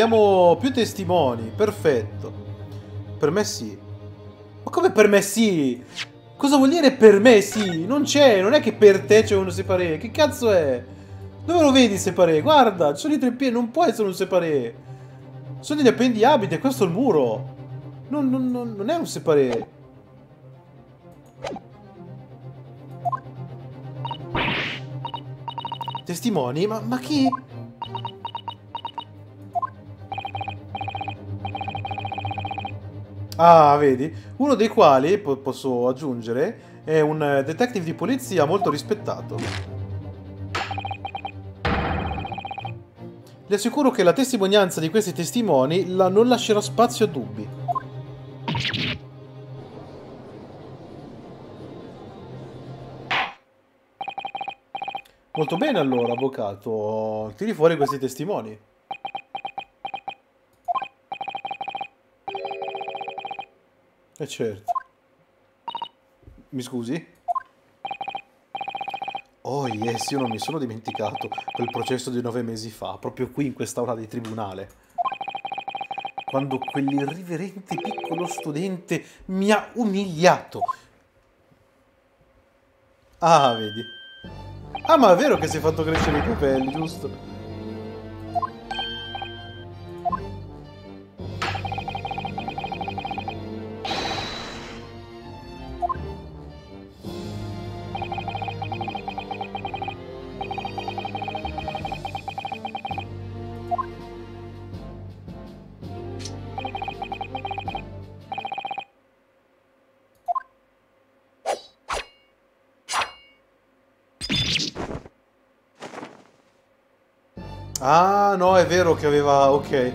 Abbiamo più testimoni, perfetto. Per me sì. Ma come per me sì? Cosa vuol dire per me sì? Non c'è, non è che per te c'è uno separé. Che cazzo è? Dove lo vedi separé? Guarda, ci sono i tre piedi, non può essere un separé. Sono degli appendi abiti, e questo è il muro. Non, non, non, non è un separé. Testimoni? Ma, ma chi? Ah, vedi? Uno dei quali, po posso aggiungere, è un detective di polizia molto rispettato. Le assicuro che la testimonianza di questi testimoni la non lascerà spazio a dubbi. Molto bene allora, avvocato. Tiri fuori questi testimoni. Eh certo. Mi scusi? Oh yes, io non mi sono dimenticato quel processo di nove mesi fa, proprio qui in quest'aula di tribunale. Quando quell'irriverente piccolo studente mi ha umiliato. Ah, vedi. Ah, ma è vero che si è fatto crescere i capelli, giusto? No, è vero che aveva... ok.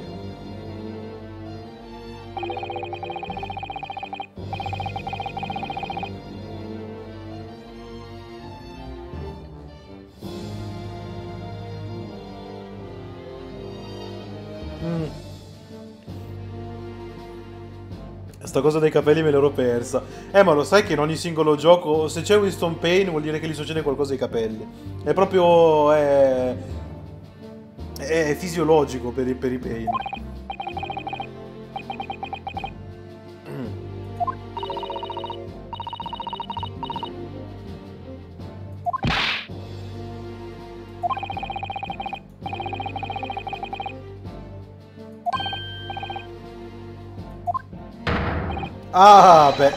Mm. Sta cosa dei capelli me l'ero persa. Eh, ma lo sai che in ogni singolo gioco, se c'è Winston Payne, vuol dire che gli succede qualcosa ai capelli. È proprio... È è fisiologico per i, per i pain. Ah, beh.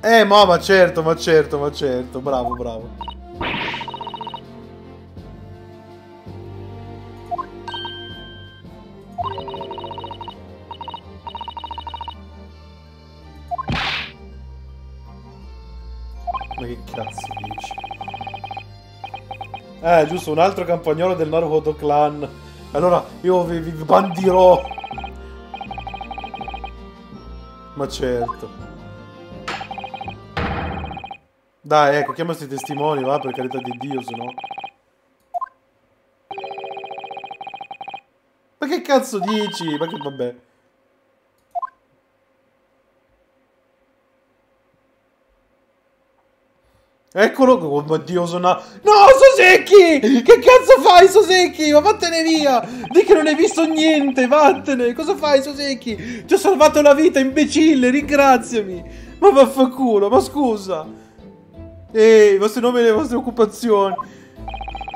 Eh, ma, ma certo, ma certo, ma certo. Bravo, bravo. Eh, giusto, un altro campagnolo del Naruhodo Clan. Allora, io vi, vi bandirò. Ma certo. Dai, ecco, chiama questi testimoni, va, per carità di Dio, se no... Ma che cazzo dici? Ma che vabbè... Eccolo, oh dio, sono... No, Soseki! Che cazzo fai, Soseki? Ma vattene via! Di che non hai visto niente, vattene! Cosa fai, Soseki? Ti ho salvato la vita, imbecille, ringraziami! Ma vaffanculo, ma scusa! Ehi, i vostri nomi e le vostre occupazioni.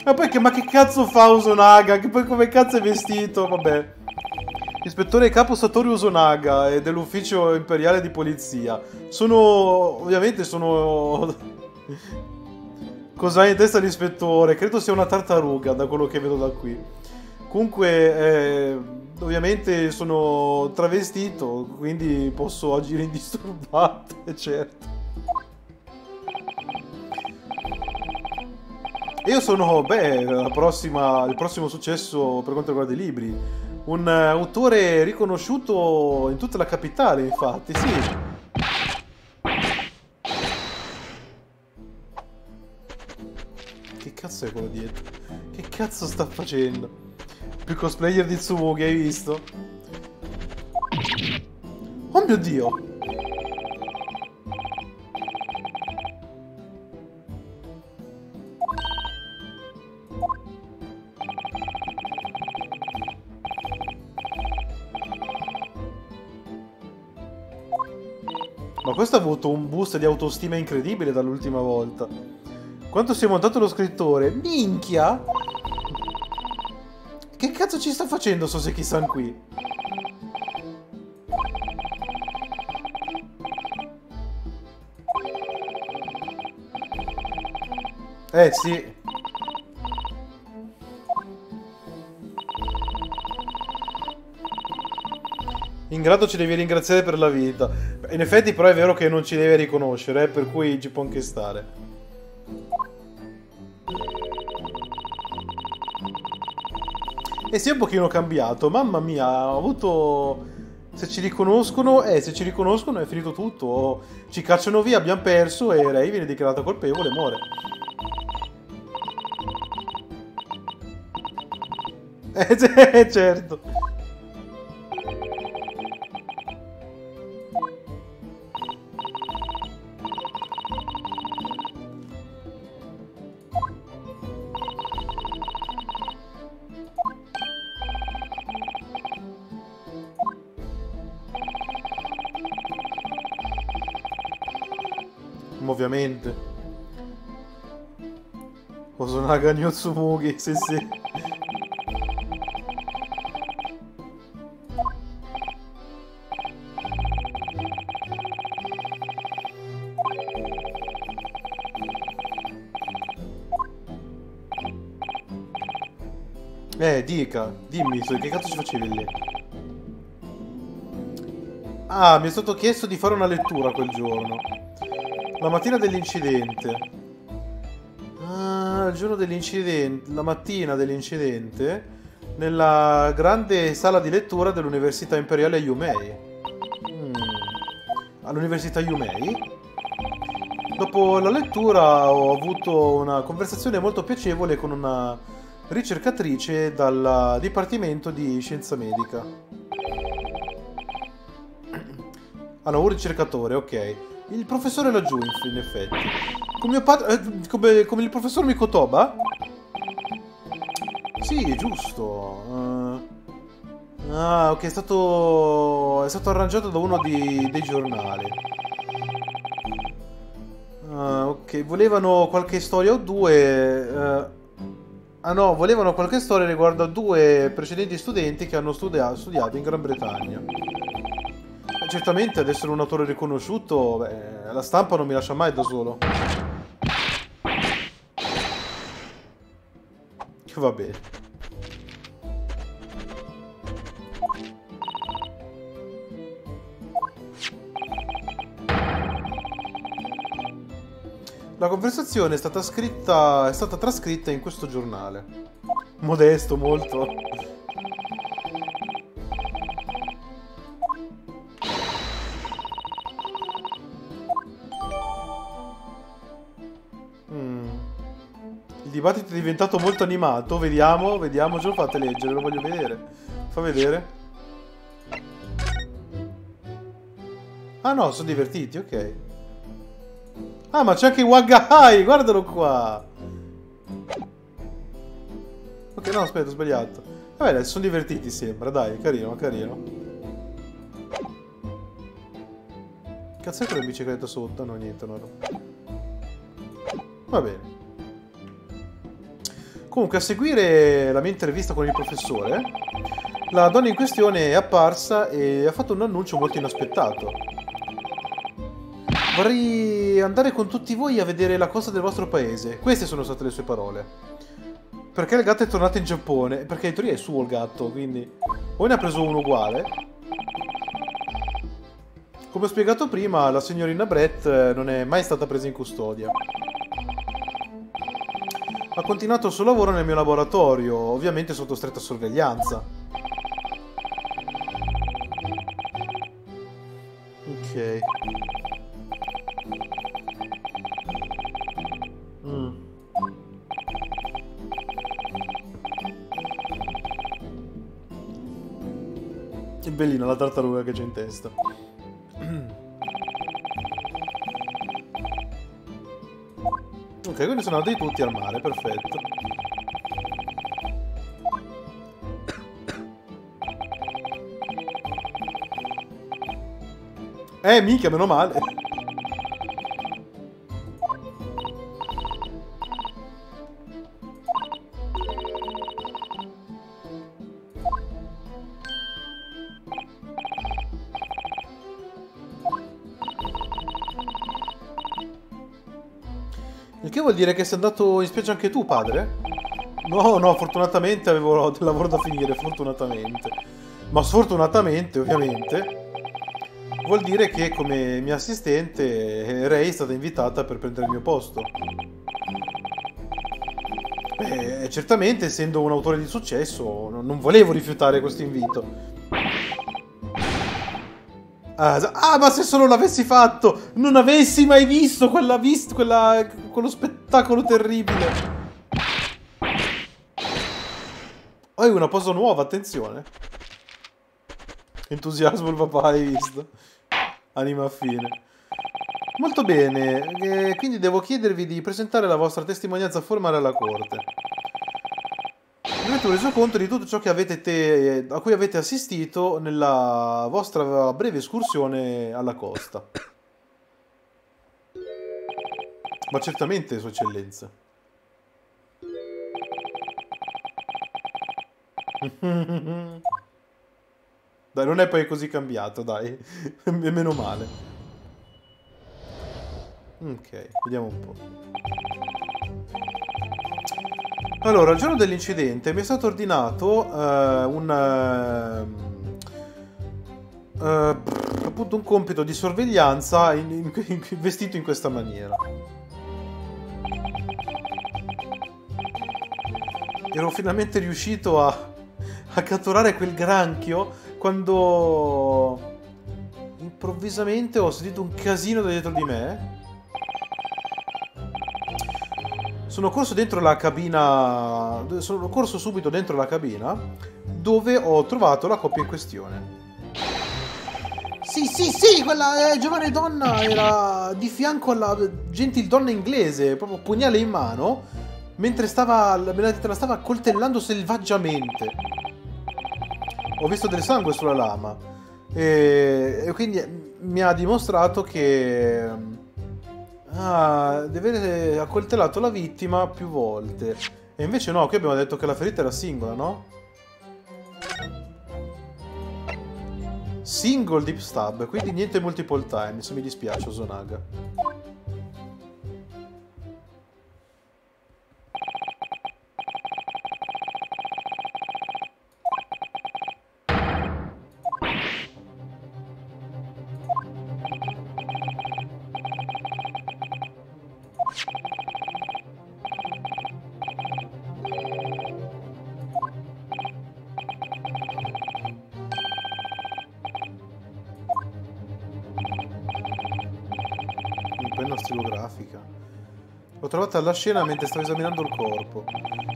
Ma poi che, ma che cazzo fa Usonaga? Che poi come cazzo è vestito? Vabbè. Ispettore capo Satoru Usonaga dell'ufficio imperiale di polizia. Sono... ovviamente sono... Cosa hai in testa l'ispettore? Credo sia una tartaruga, da quello che vedo da qui. Comunque, eh, ovviamente sono travestito, quindi posso agire indisturbato, certo. Io sono, beh, prossima, il prossimo successo per quanto riguarda i libri. Un autore riconosciuto in tutta la capitale, infatti, sì. Cazzo è quello dietro? Che cazzo sta facendo? Più cosplayer di Tsubuki, hai visto? Oh mio dio! Ma questo ha avuto un boost di autostima incredibile dall'ultima volta. Quanto si è montato lo scrittore? Minchia! Che cazzo ci sta facendo Soseki-san qui? Eh sì. In grado ci devi ringraziare per la vita. In effetti però è vero che non ci deve riconoscere, eh, per cui ci può anche stare. E si è un pochino cambiato, mamma mia, ho avuto... Se ci riconoscono, eh, se ci riconoscono è finito tutto. Ci cacciano via, abbiamo perso e Ray viene dichiarata colpevole e muore. Eh, certo. Osonaga Nyotsumugi, sì sì. Eh, dica, dimmi, che cazzo ci facevi lì? Ah, mi è stato chiesto di fare una lettura quel giorno. La mattina dell'incidente. Il giorno dell'incidente, la mattina dell'incidente, nella grande sala di lettura dell'Università Imperiale Yumei. Mm. All'Università Yumei. Dopo la lettura ho avuto una conversazione molto piacevole con una ricercatrice dal Dipartimento di Scienza Medica. Ah no, un ricercatore, ok. Il professore laggiù, in effetti. Come, mio padre, eh, come, come il professor Mikotoba? Sì, giusto. Uh, ah, ok, è stato, è stato arrangiato da uno di, dei giornali. Ah, ok, volevano qualche storia o due... Uh, Ah no, volevano qualche storia riguardo a due precedenti studenti che hanno studia studiato in Gran Bretagna. Certamente ad essere un autore riconosciuto, beh, la stampa non mi lascia mai da solo. Va bene. La conversazione è stata scritta, è stata trascritta in questo giornale. Modesto, molto. Dibattito è diventato molto animato. Vediamo, vediamo, ce lo fate leggere, lo voglio vedere. Fa vedere. Ah no, sono divertiti, ok. Ah, ma c'è anche Wagahai, guardalo qua. Ok, no, aspetta, ho sbagliato. Vabbè, sono divertiti, sembra. Dai, carino, carino. Cazzo è quella bicicletta sotto? No, niente, no. Va bene. Comunque, a seguire la mia intervista con il professore, la donna in questione è apparsa e ha fatto un annuncio molto inaspettato. Vorrei andare con tutti voi a vedere la cosa del vostro paese. Queste sono state le sue parole. Perché il gatto è tornato in Giappone? Perché in teoria è suo il gatto, quindi... O ne ha preso uno uguale. Come ho spiegato prima, la signorina Brett eh, non è mai stata presa in custodia. Ha continuato il suo lavoro nel mio laboratorio, ovviamente sotto stretta sorveglianza. Ok. bellina la tartaruga che c'è in testa. Ok, quindi sono andati tutti al mare, perfetto. Eh, mica, meno male. Dire che sei andato in spiaggia anche tu, padre? No, no, fortunatamente avevo del lavoro da finire, fortunatamente. Ma sfortunatamente, ovviamente, vuol dire che come mia assistente Ray è stata invitata per prendere il mio posto. Beh, certamente, essendo un autore di successo, non volevo rifiutare questo invito. Ah, ah, ma se solo l'avessi fatto! Non avessi mai visto quella vista, quella, quello spettacolo terribile! Oh, una posa nuova, attenzione! Entusiasmo il papà, hai visto? Anima a fine. Molto bene, eh, quindi devo chiedervi di presentare la vostra testimonianza formale alla corte avete reso conto di tutto ciò avete a cui avete assistito nella vostra breve escursione alla costa. Ma certamente, Sua Eccellenza. dai, non è poi così cambiato, dai. Meno male. Ok, vediamo un po'. Allora, il giorno dell'incidente mi è stato ordinato uh, un... Uh, appunto un compito di sorveglianza in, in, in, vestito in questa maniera. Ero finalmente riuscito a, a catturare quel granchio quando improvvisamente ho sentito un casino da dietro di me sono corso dentro la cabina. Sono corso subito dentro la cabina dove ho trovato la coppia in questione. Sì, sì, sì, quella eh, giovane donna era di fianco alla gentil donna inglese, proprio pugnale in mano, mentre stava, la stava coltellando selvaggiamente. Ho visto del sangue sulla lama. E, e quindi mi ha dimostrato che Ah, deve aver accoltellato la vittima più volte. E invece no, qui abbiamo detto che la ferita era singola, no? Single deep stab, quindi niente multiple time, se mi dispiace Ozonaga. Trovata alla scena mentre stavo esaminando il corpo.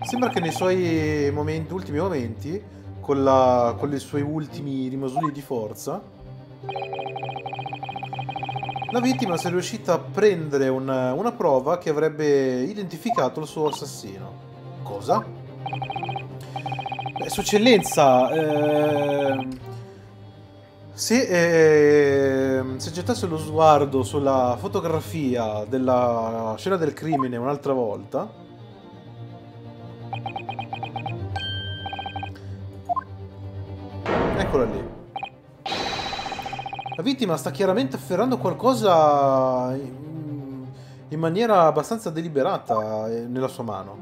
Sembra che nei suoi momenti, ultimi momenti, con, la, con i suoi ultimi rimasugli di forza, la vittima sia riuscita a prendere una, una prova che avrebbe identificato il suo assassino. Cosa? Beh, Sua Eccellenza, eh, se, eh, se gettasse lo sguardo sulla fotografia della scena del crimine un'altra volta... Eccola lì. La vittima sta chiaramente afferrando qualcosa in, maniera abbastanza deliberata eh, nella sua mano.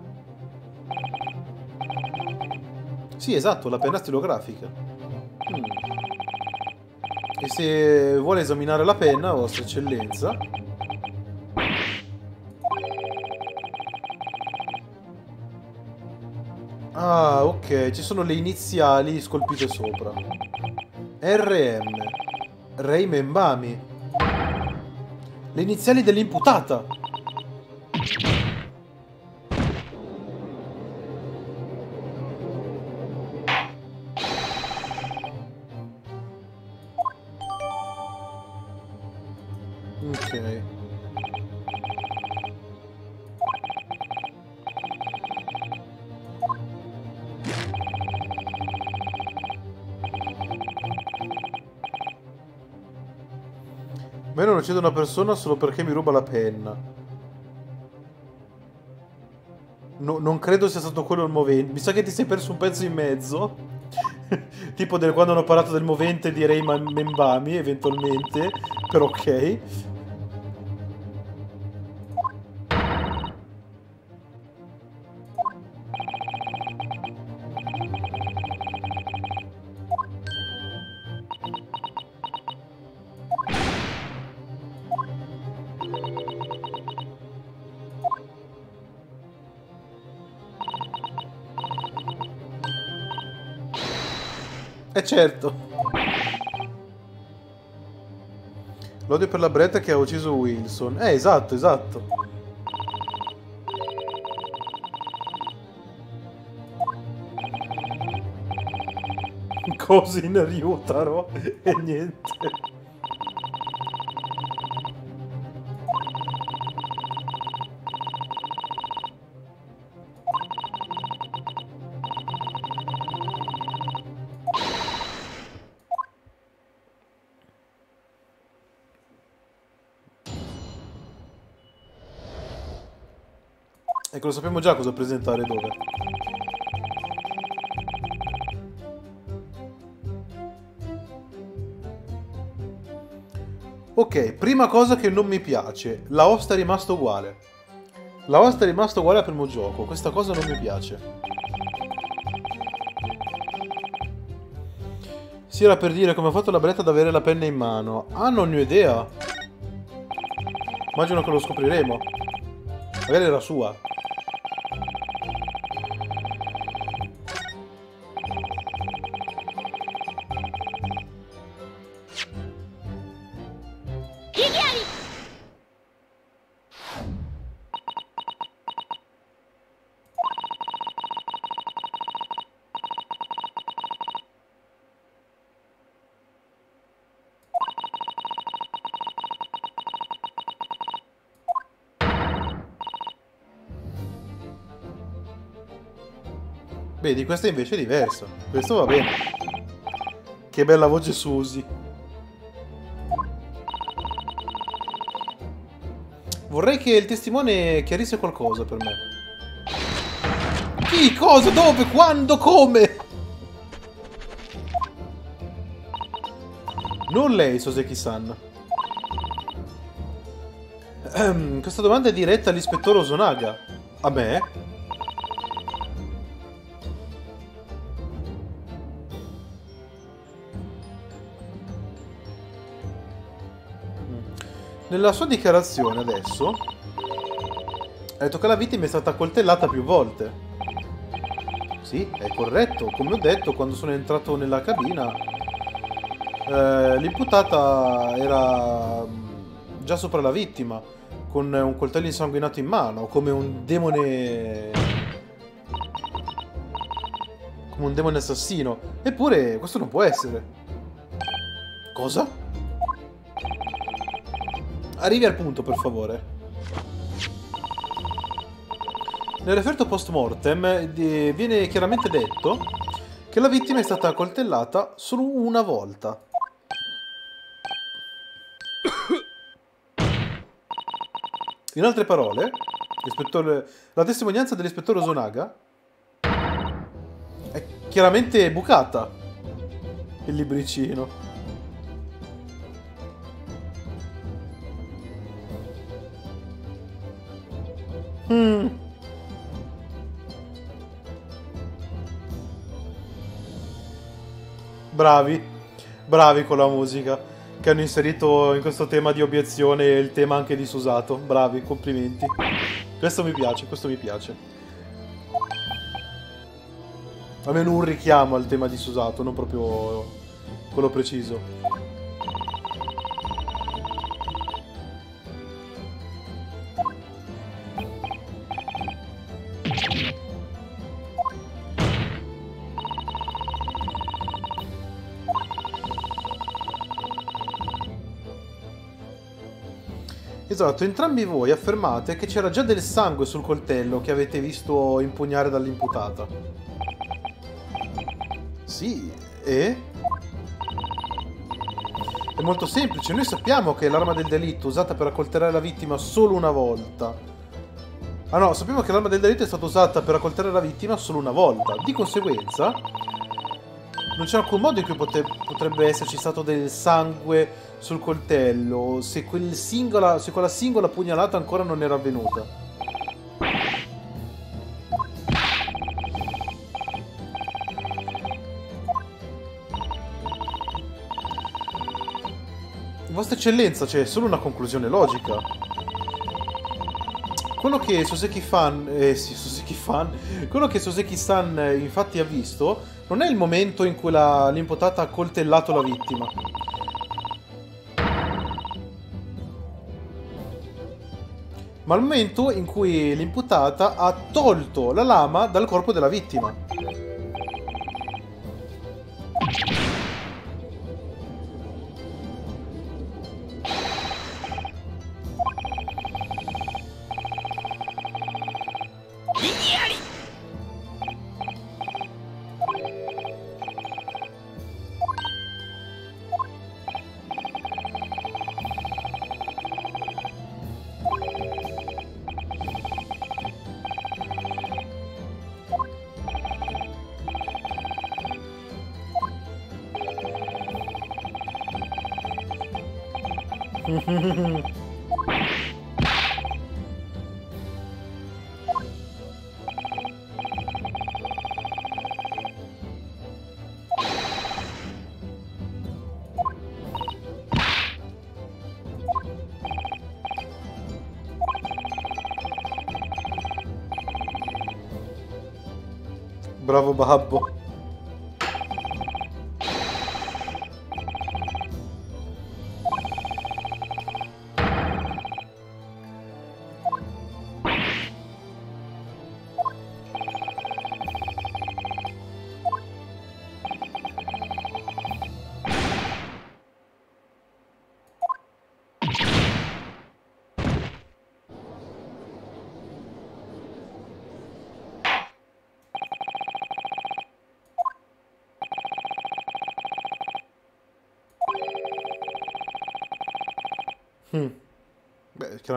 Sì, esatto, la penna stilografica. Mm. E se vuole esaminare la penna, vostra eccellenza... Ah, ok, ci sono le iniziali scolpite sopra. RM. Rei Membami. Le iniziali dell'imputata. Uccido una persona solo perché mi ruba la penna. No, non credo sia stato quello il movente. Mi sa che ti sei perso un pezzo in mezzo. tipo del, quando hanno parlato del movente di Rayman Membami, eventualmente. Però ok. Certo. L'odio per la bretta che ha ucciso Wilson. Eh, esatto, esatto. Cosin Ryutaro e niente. Ecco, lo sappiamo già cosa presentare dove. Ok, prima cosa che non mi piace. La host è rimasta uguale. La host è rimasta uguale al primo gioco. Questa cosa non mi piace. Si era per dire come ha fatto la bretta ad avere la penna in mano. Ah, non ne ho idea. Immagino che lo scopriremo. Magari era sua. Vedi, questa invece è diversa. Questo va bene. Che bella voce Susi. Vorrei che il testimone chiarisse qualcosa per me. Chi? Cosa? Dove? Quando? Come? Non lei, Soseki-san. Ehm, questa domanda è diretta all'ispettore Ozonaga. A me? Nella sua dichiarazione adesso ha detto che la vittima è stata coltellata più volte. Sì, è corretto. Come ho detto, quando sono entrato nella cabina, eh, l'imputata era mm, già sopra la vittima, con un coltello insanguinato in mano, come un demone... come un demone assassino. Eppure, questo non può essere. Cosa? Arrivi al punto, per favore. Nel referto post mortem viene chiaramente detto che la vittima è stata coltellata solo una volta. In altre parole, la testimonianza dell'ispettore Ozonaga è chiaramente bucata. Il libricino. Mm. Bravi, bravi con la musica che hanno inserito in questo tema di obiezione il tema anche di Susato. Bravi, complimenti. Questo mi piace, questo mi piace. Almeno un richiamo al tema di Susato, non proprio quello preciso. Esatto, entrambi voi affermate che c'era già del sangue sul coltello che avete visto impugnare dall'imputata. Sì, e? È molto semplice, noi sappiamo che l'arma del delitto usata per accoltellare la vittima solo una volta. Ah no, sappiamo che l'arma del delitto è stata usata per accoltellare la vittima solo una volta. Di conseguenza, non c'è alcun modo in cui pote potrebbe esserci stato del sangue sul coltello se, quel singola, se quella singola pugnalata ancora non era avvenuta. Vostra eccellenza, c'è solo una conclusione logica. Quello che Soseki-fan... Eh sì, Soseki-fan... Quello che Soseki-san eh, infatti ha visto non è il momento in cui l'imputata ha coltellato la vittima. Ma il momento in cui l'imputata ha tolto la lama dal corpo della vittima. Bravo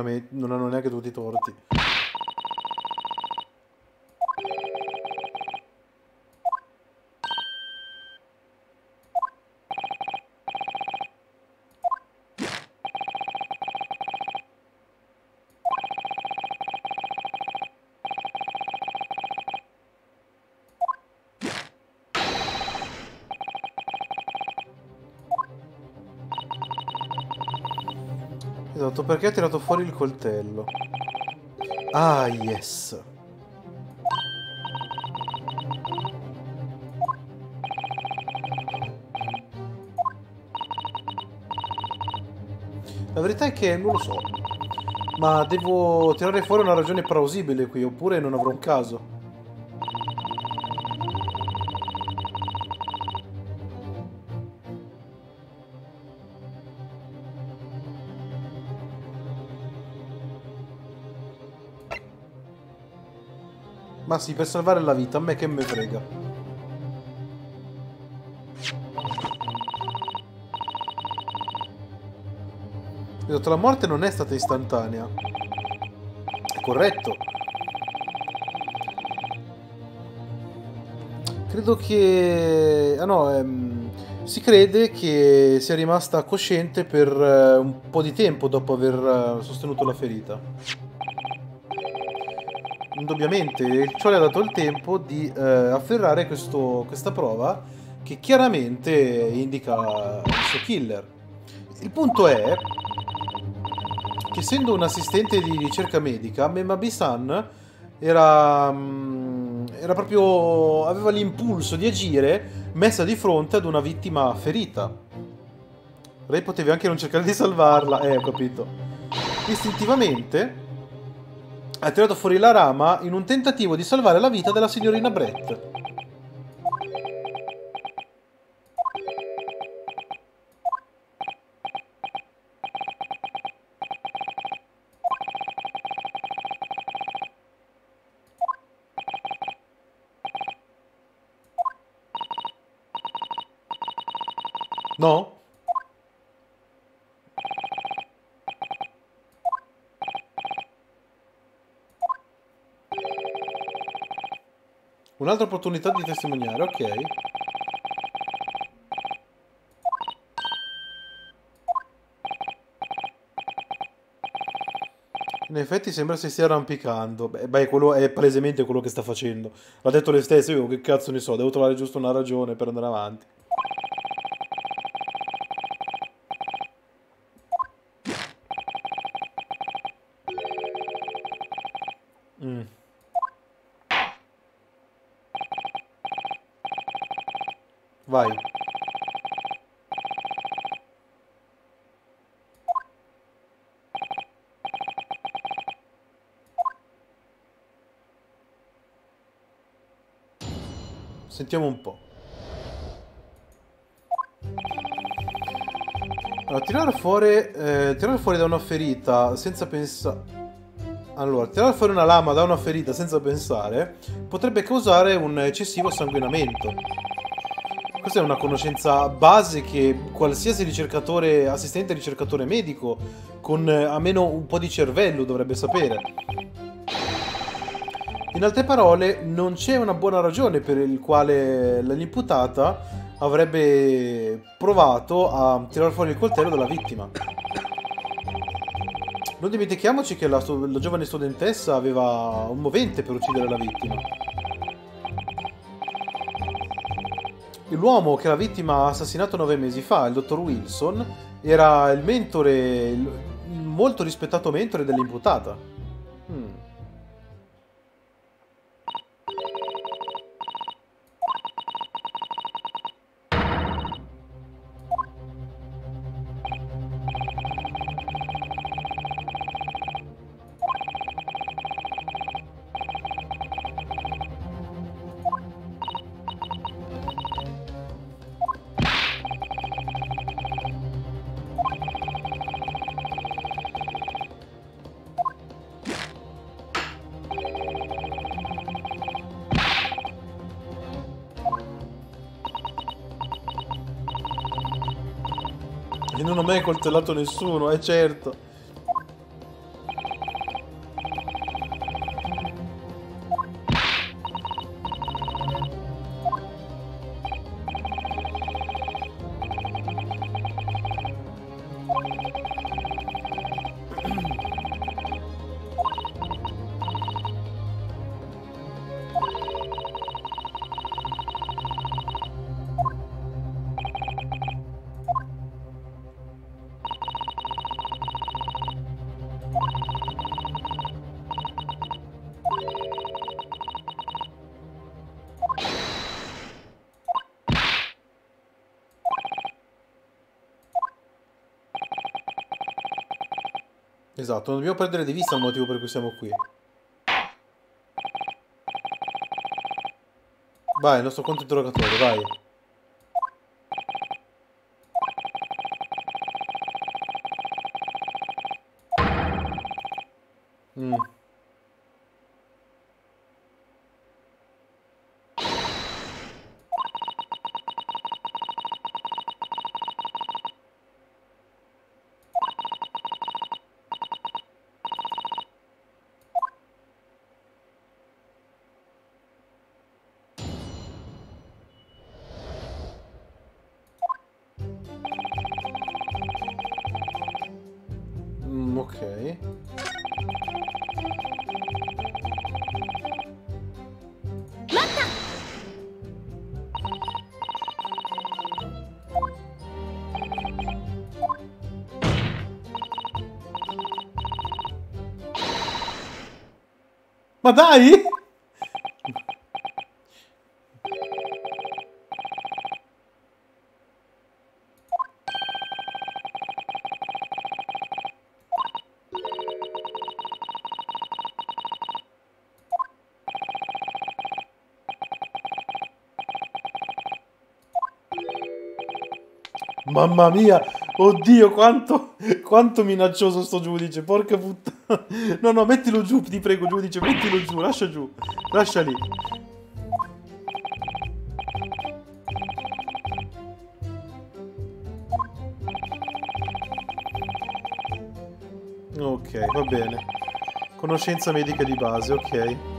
Beh, chiaramente non hanno neanche tutti i torti. Esatto, perché ha tirato fuori il coltello? Ah, yes. La verità è che non lo so. Ma devo tirare fuori una ragione plausibile qui, oppure non avrò un caso. Sì, per salvare la vita, a me che me frega. Esatto, la morte non è stata istantanea. È corretto. Credo che... Ah no, ehm... si crede che sia rimasta cosciente per uh, un po' di tempo dopo aver uh, sostenuto la ferita indubbiamente ciò le ha dato il tempo di eh, afferrare questo, questa prova che chiaramente indica il suo killer. Il punto è che essendo un assistente di ricerca medica, Memabi-san era, mm, era proprio aveva l'impulso di agire messa di fronte ad una vittima ferita. Lei poteva anche non cercare di salvarla, eh, ho capito. Istintivamente ha tirato fuori la rama in un tentativo di salvare la vita della signorina Brett. No? Un'altra opportunità di testimoniare, ok. In effetti sembra si stia arrampicando. Beh, beh, quello è palesemente quello che sta facendo. L'ha detto lei stessa, io che cazzo ne so, devo trovare giusto una ragione per andare avanti. Vai. Sentiamo un po'. Allora, tirare fuori, eh, tirare fuori da una ferita senza pensare... Allora, tirare fuori una lama da una ferita senza pensare potrebbe causare un eccessivo sanguinamento. Questa è una conoscenza base che qualsiasi ricercatore, assistente ricercatore medico con eh, almeno un po' di cervello dovrebbe sapere. In altre parole, non c'è una buona ragione per il quale l'imputata avrebbe provato a tirare fuori il coltello dalla vittima. Non dimentichiamoci che la, la giovane studentessa aveva un movente per uccidere la vittima. L'uomo che la vittima ha assassinato nove mesi fa, il dottor Wilson, era il mentore, il molto rispettato mentore dell'imputata. Coltellato nessuno, è certo. Esatto, non dobbiamo perdere di vista il motivo per cui siamo qui. Vai, il nostro conto interrogatorio, vai. Ma dai! Mamma mia, oddio, quanto, quanto minaccioso sto giudice, porca puttana. No, no, mettilo giù, ti prego, giudice, mettilo giù, lascia giù, lascia lì. Ok, va bene. Conoscenza medica di base, ok.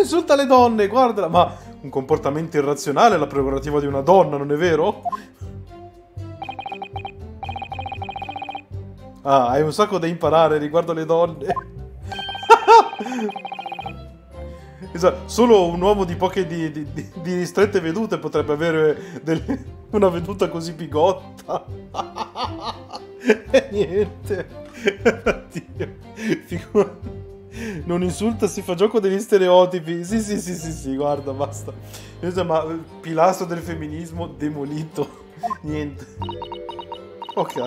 Insulta le donne! Guardala! Ma un comportamento irrazionale è la prerogativa di una donna, non è vero? Ah, hai un sacco da imparare riguardo le donne. esatto, solo un uomo di poche di, di, di, strette vedute potrebbe avere delle, una veduta così bigotta. e niente. Dio. Figura... Non insulta, si fa gioco degli stereotipi. Sì, sì, sì, sì, sì, guarda, basta. Ma pilastro del femminismo demolito. Niente. Ok.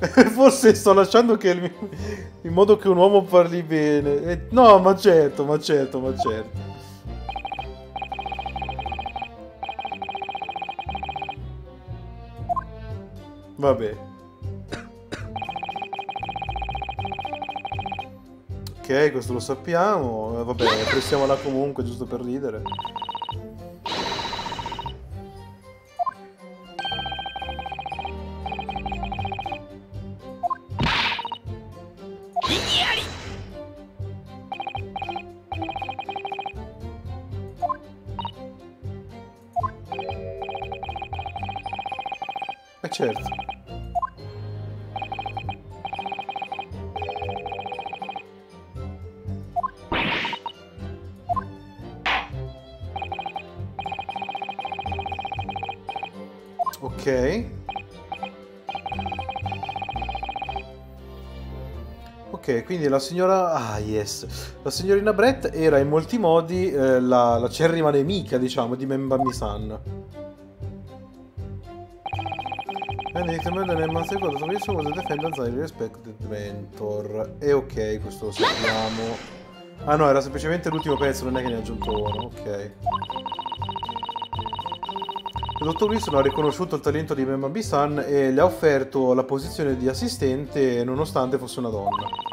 Forse sto lasciando che il, in modo che un uomo parli bene. Eh, no, ma certo, ma certo, ma certo. Vabbè. Ok, questo lo sappiamo. Vabbè, pressiamola comunque, giusto per ridere. Quindi la signora... Ah, yes. La signorina Brett era in molti modi eh, la, la cerrima nemica, diciamo, di Membami-san. E ok, questo lo sappiamo. Ah no, era semplicemente l'ultimo pezzo, non è che ne ha aggiunto uno, ok. Il dottor Wilson ha riconosciuto il talento di Memma B-San e le ha offerto la posizione di assistente nonostante fosse una donna.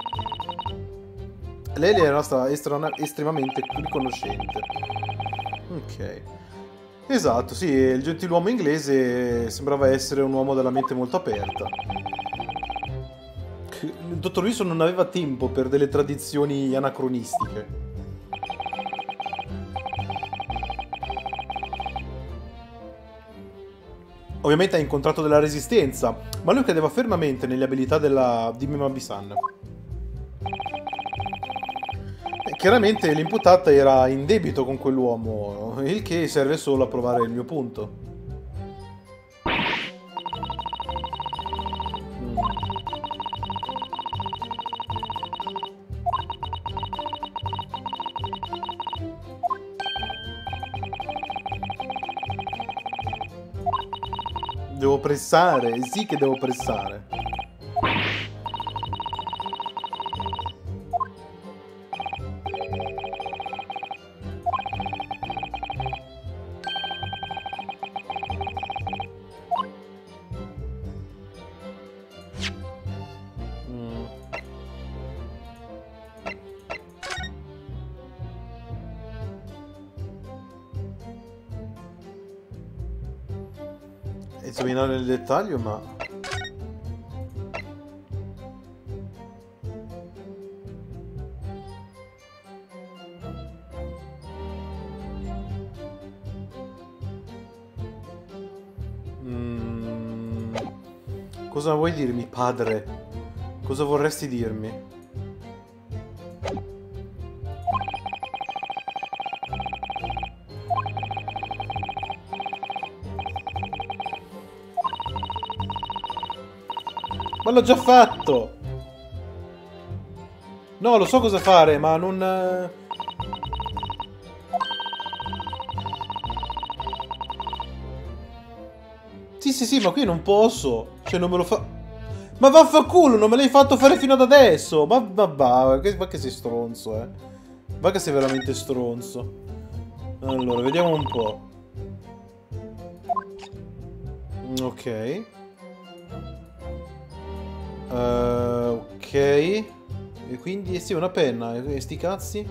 Lei le era stata estremamente riconoscente. Ok. Esatto, sì, il gentiluomo inglese sembrava essere un uomo dalla mente molto aperta. Il dottor Wilson non aveva tempo per delle tradizioni anacronistiche. Ovviamente ha incontrato della resistenza, ma lui credeva fermamente nelle abilità della... di Mima Bisan. Chiaramente l'imputata era in debito con quell'uomo, il che serve solo a provare il mio punto. Devo pressare, sì che devo pressare. Dettaglio, ma... Mm. Cosa vuoi dirmi, padre? Cosa vorresti dirmi? L'ho già fatto! No, lo so cosa fare, ma non... Eh. Sì, sì, sì, ma qui non posso. Cioè, non me lo fa... Ma vaffanculo, non me l'hai fatto fare fino ad adesso! Ma, ma, ma, che, ma che sei stronzo, eh. Ma che sei veramente stronzo. Allora, vediamo un po'. Ok. Uh, ok. E quindi sì, una penna. E sti cazzi?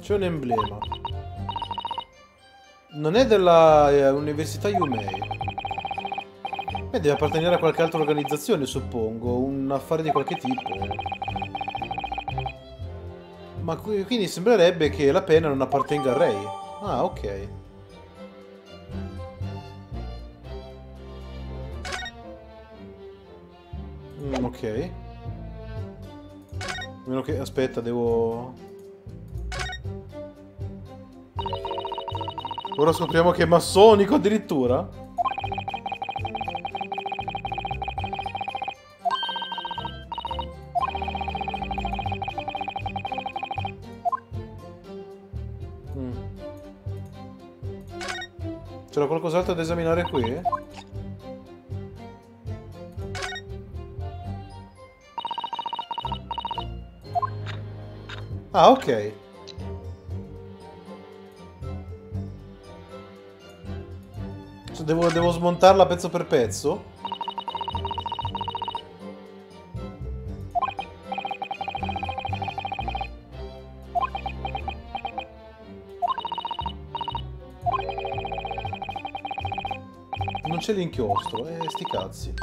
C'è un emblema. Non è della eh, Università Yumei. Beh, deve appartenere a qualche altra organizzazione, suppongo. Un affare di qualche tipo. Ma quindi sembrerebbe che la penna non appartenga a Ray. Ah, ok. Ok. Meno che... Aspetta, devo... Ora scopriamo che è massonico addirittura? Mm. C'era qualcos'altro da esaminare qui? Ah, ok. Devo, devo smontarla pezzo per pezzo? Non c'è l'inchiostro, eh, sti cazzi.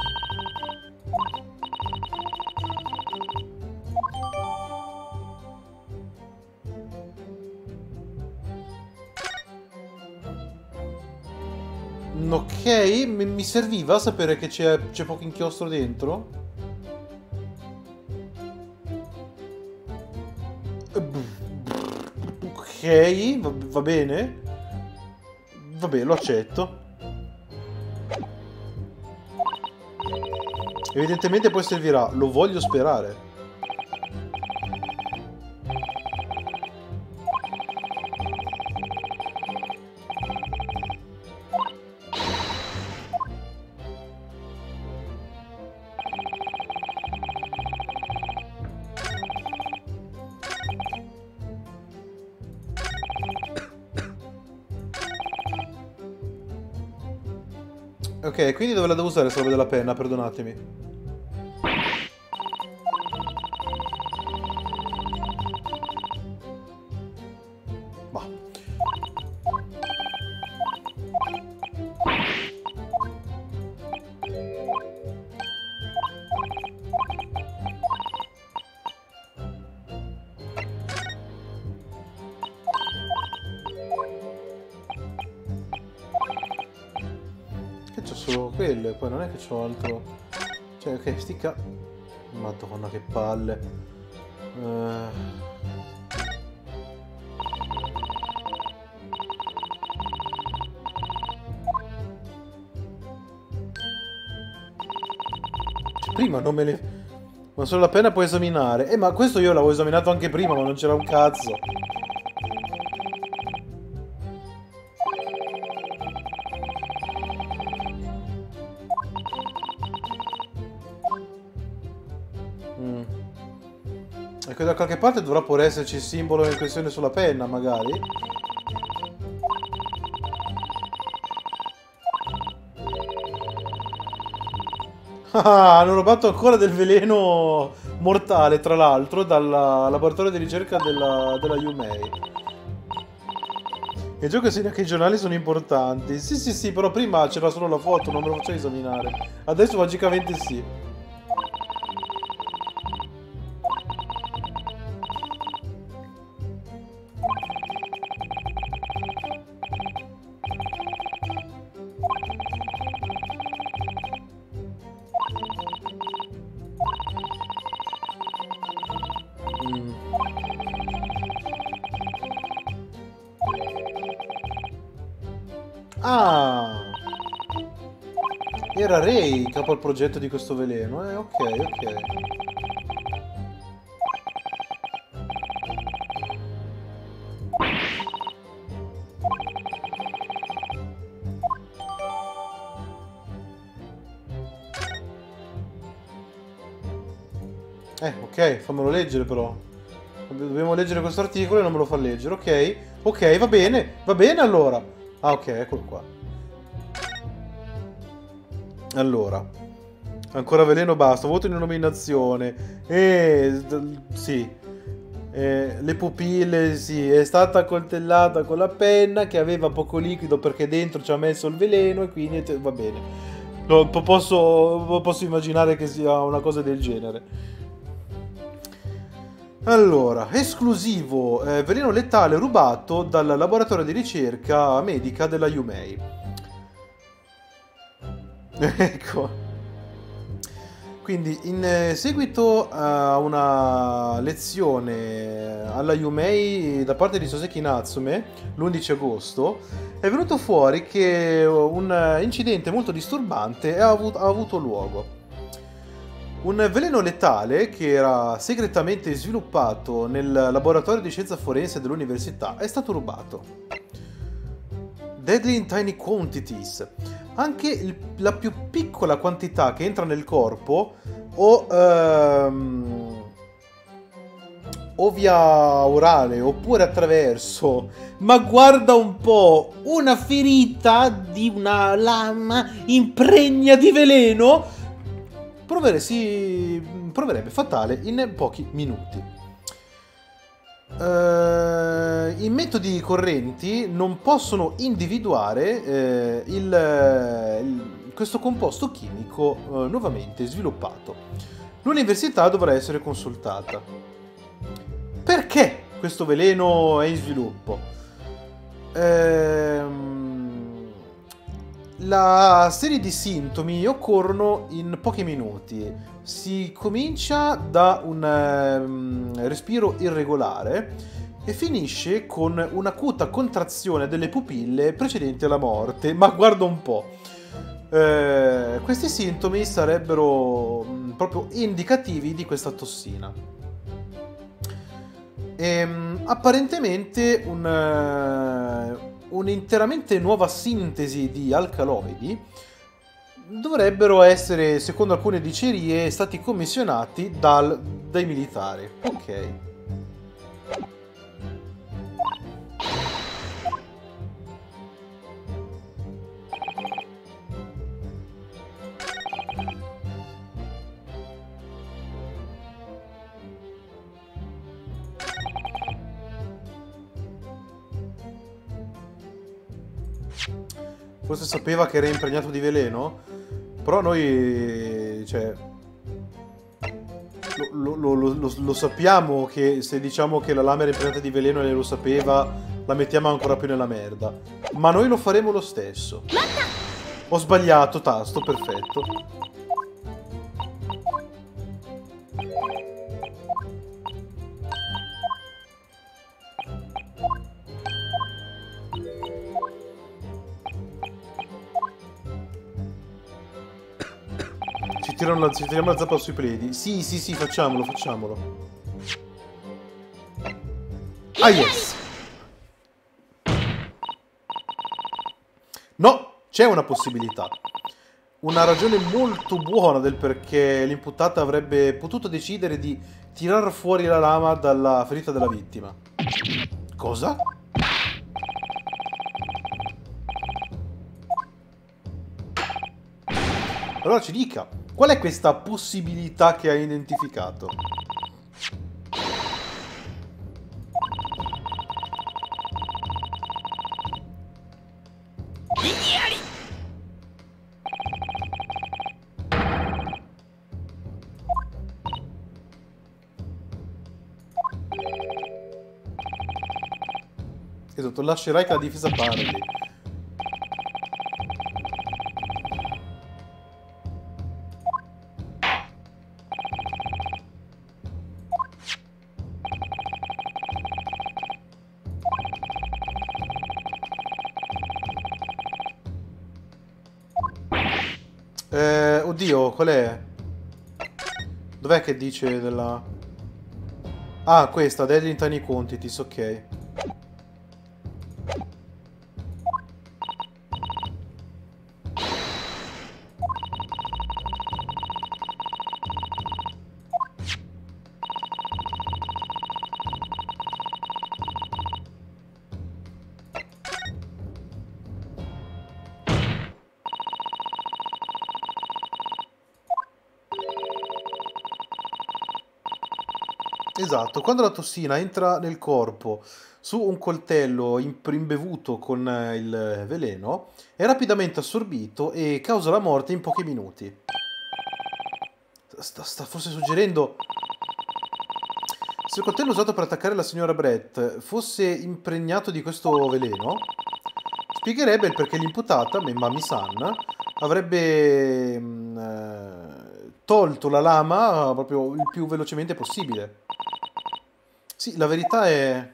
Mi serviva sapere che c'è poco inchiostro dentro. Ok, va, va bene. Vabbè, lo accetto. Evidentemente poi servirà, lo voglio sperare. Ok, quindi dove la devo usare se roba della penna? Perdonatemi. C'ho altro... Cioè, ok, sticca... Madonna, che palle. Uh... Prima non me le... Ma solo la penna puoi esaminare. Eh, ma questo io l'avevo esaminato anche prima, ma non c'era un cazzo. Da qualche parte dovrà pure esserci il simbolo in questione sulla penna, magari. Ah, hanno rubato ancora del veleno mortale, tra l'altro, dal laboratorio di ricerca della, della Yumei. Il gioco segna che i giornali sono importanti. Sì, sì, sì, però prima c'era solo la foto, non me lo facevo esaminare. Adesso magicamente sì. Progetto di questo veleno. Eh, ok, ok. Eh, ok, fammelo leggere però. Dobbiamo leggere questo articolo e non me lo fa leggere, ok? Ok, va bene, va bene allora. Ah, ok, eccolo qua. Allora, ancora veleno basta, voto in nominazione. Eh, sì. Eh, le pupille, sì, è stata coltellata con la penna che aveva poco liquido perché dentro ci ha messo il veleno e quindi va bene. No, posso, posso immaginare che sia una cosa del genere. Allora, esclusivo eh, veleno letale rubato dal laboratorio di ricerca medica della Yumei. ecco. Quindi, in eh, seguito a una lezione alla Yumei da parte di Soseki Natsume, l'11 agosto, è venuto fuori che un incidente molto disturbante ha avuto, luogo. Un veleno letale che era segretamente sviluppato nel laboratorio di scienza forense dell'università è stato rubato. Deadly in tiny quantities anche il, la più piccola quantità che entra nel corpo o, ehm, o via orale oppure attraverso, ma guarda un po', una ferita di una lama impregna di veleno provere, si proverebbe fatale in pochi minuti. Uh, I metodi correnti non possono individuare uh, il, il, questo composto chimico uh, nuovamente sviluppato. L'università dovrà essere consultata. Perché questo veleno è in sviluppo? Ehm, la serie di sintomi occorrono in pochi minuti si comincia da un um, respiro irregolare e finisce con un'acuta contrazione delle pupille precedenti alla morte. Ma guarda un po'. Eh, questi sintomi sarebbero um, proprio indicativi di questa tossina. E, um, apparentemente un, uh, un'interamente nuova sintesi di alcaloidi dovrebbero essere, secondo alcune dicerie, stati commissionati dal, dai militari. Ok. Forse sapeva che era impregnato di veleno? Però noi, cioè, lo, lo, lo, lo, sappiamo che se diciamo che la lama era impregnata di veleno e lei lo sapeva, la mettiamo ancora più nella merda. Ma noi lo faremo lo stesso. Ho sbagliato, tasto, perfetto. Tirano la, ci tiriamo la zappa sui piedi. Sì, sì, sì, facciamolo, facciamolo. Ah, yes! No, c'è una possibilità. Una ragione molto buona del perché l'imputata avrebbe potuto decidere di tirar fuori la lama dalla ferita della vittima. Cosa? Allora ci dica, Qual è questa possibilità che hai identificato? Esatto, lascerai che la difesa parli. Che dice della... Ah, questa, Deadly in Tiny Quantities, ok. Esatto, quando la tossina entra nel corpo su un coltello imbevuto con eh, il veleno, è rapidamente assorbito e causa la morte in pochi minuti. Sta, sta forse suggerendo... Se il coltello usato per attaccare la signora Brett fosse impregnato di questo veleno, spiegherebbe il perché l'imputata, Mami San, avrebbe mm, eh, tolto la lama proprio il più velocemente possibile. Sì, la verità è...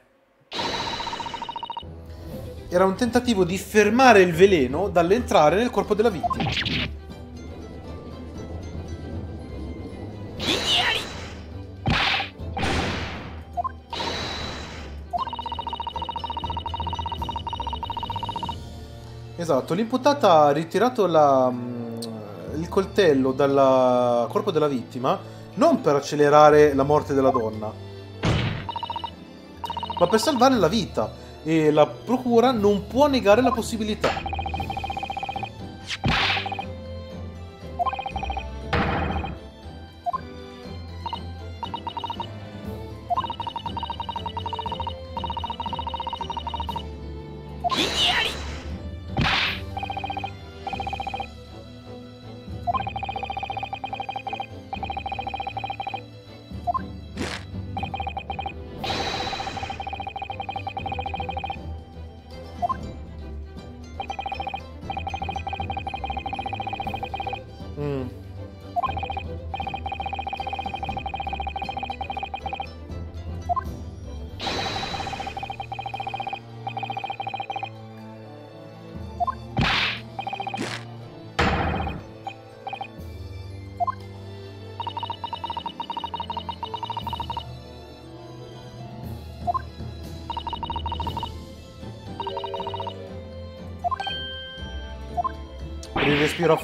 Era un tentativo di fermare il veleno dall'entrare nel corpo della vittima. Esatto, l'imputata ha ritirato la, mm, il coltello dal corpo della vittima non per accelerare la morte della donna, ma per salvare la vita e la procura non può negare la possibilità.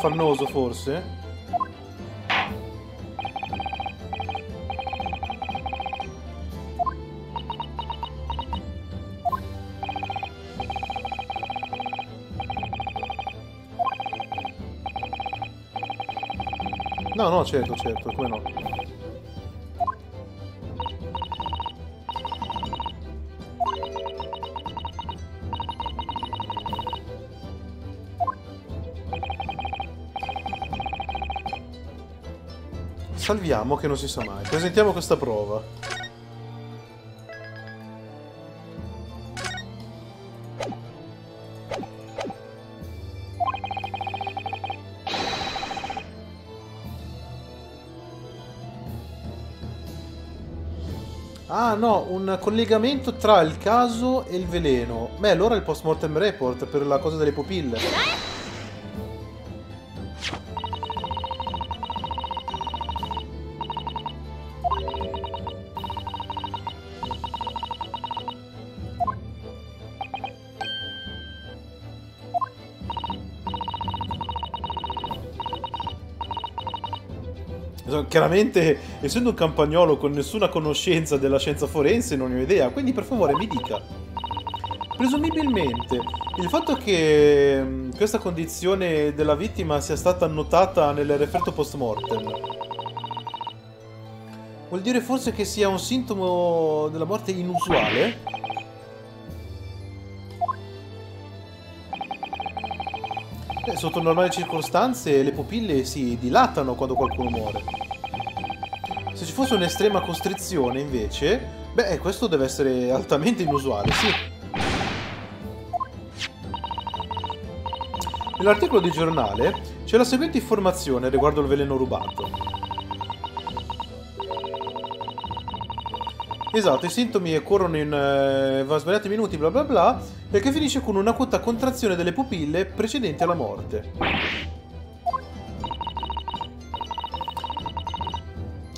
Affannoso forse? No, no, certo, certo, come no. Salviamo che non si sa mai. Presentiamo questa prova. Ah no, un collegamento tra il caso e il veleno. Beh, allora il post-mortem report per la cosa delle pupille. Chiaramente, essendo un campagnolo con nessuna conoscenza della scienza forense, non ne ho idea, quindi per favore mi dica. Presumibilmente, il fatto che mm, questa condizione della vittima sia stata annotata nel referto post mortem vuol dire forse che sia un sintomo della morte inusuale? Beh, sotto normali circostanze le pupille si dilatano quando qualcuno muore. Fosse un'estrema costrizione, invece, beh, questo deve essere altamente inusuale, sì. Nell'articolo di giornale c'è la seguente informazione riguardo il veleno rubato. Esatto, i sintomi occorrono in eh, svariati minuti, bla bla bla, che finisce con un'acuta contrazione delle pupille precedenti alla morte.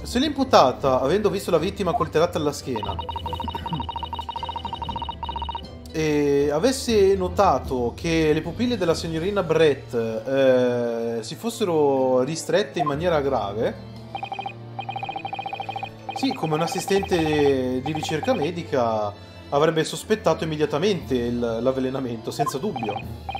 Se l'imputata, avendo visto la vittima coltellata alla schiena, e avesse notato che le pupille della signorina Brett eh, si fossero ristrette in maniera grave, sì, come un assistente di ricerca medica avrebbe sospettato immediatamente l'avvelenamento, senza dubbio.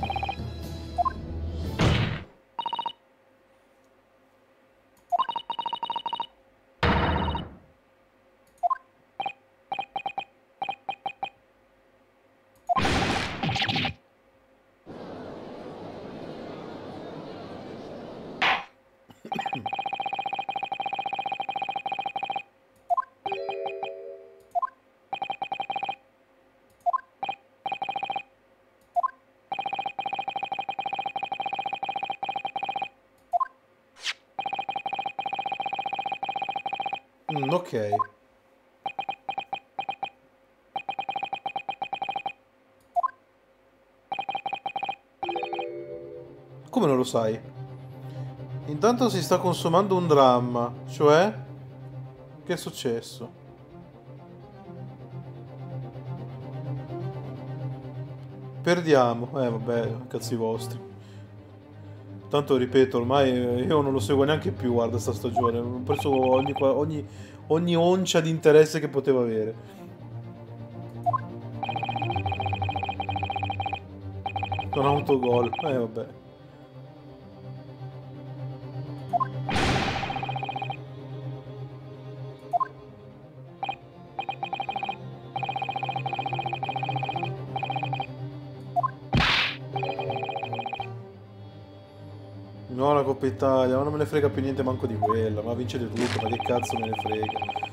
Mm, ok. Come non lo sai? Intanto si sta consumando un dramma, cioè... Che è successo? Perdiamo. Eh vabbè, cazzi vostri. Tanto ripeto, ormai io non lo seguo neanche più, guarda, sta stagione. Ho perso ogni, ogni, ogni oncia di interesse che poteva avere. Ha autogol. Eh vabbè. Coppa Italia, ma non me ne frega più niente manco di quella, ma vincete tutto, ma che cazzo me ne frega.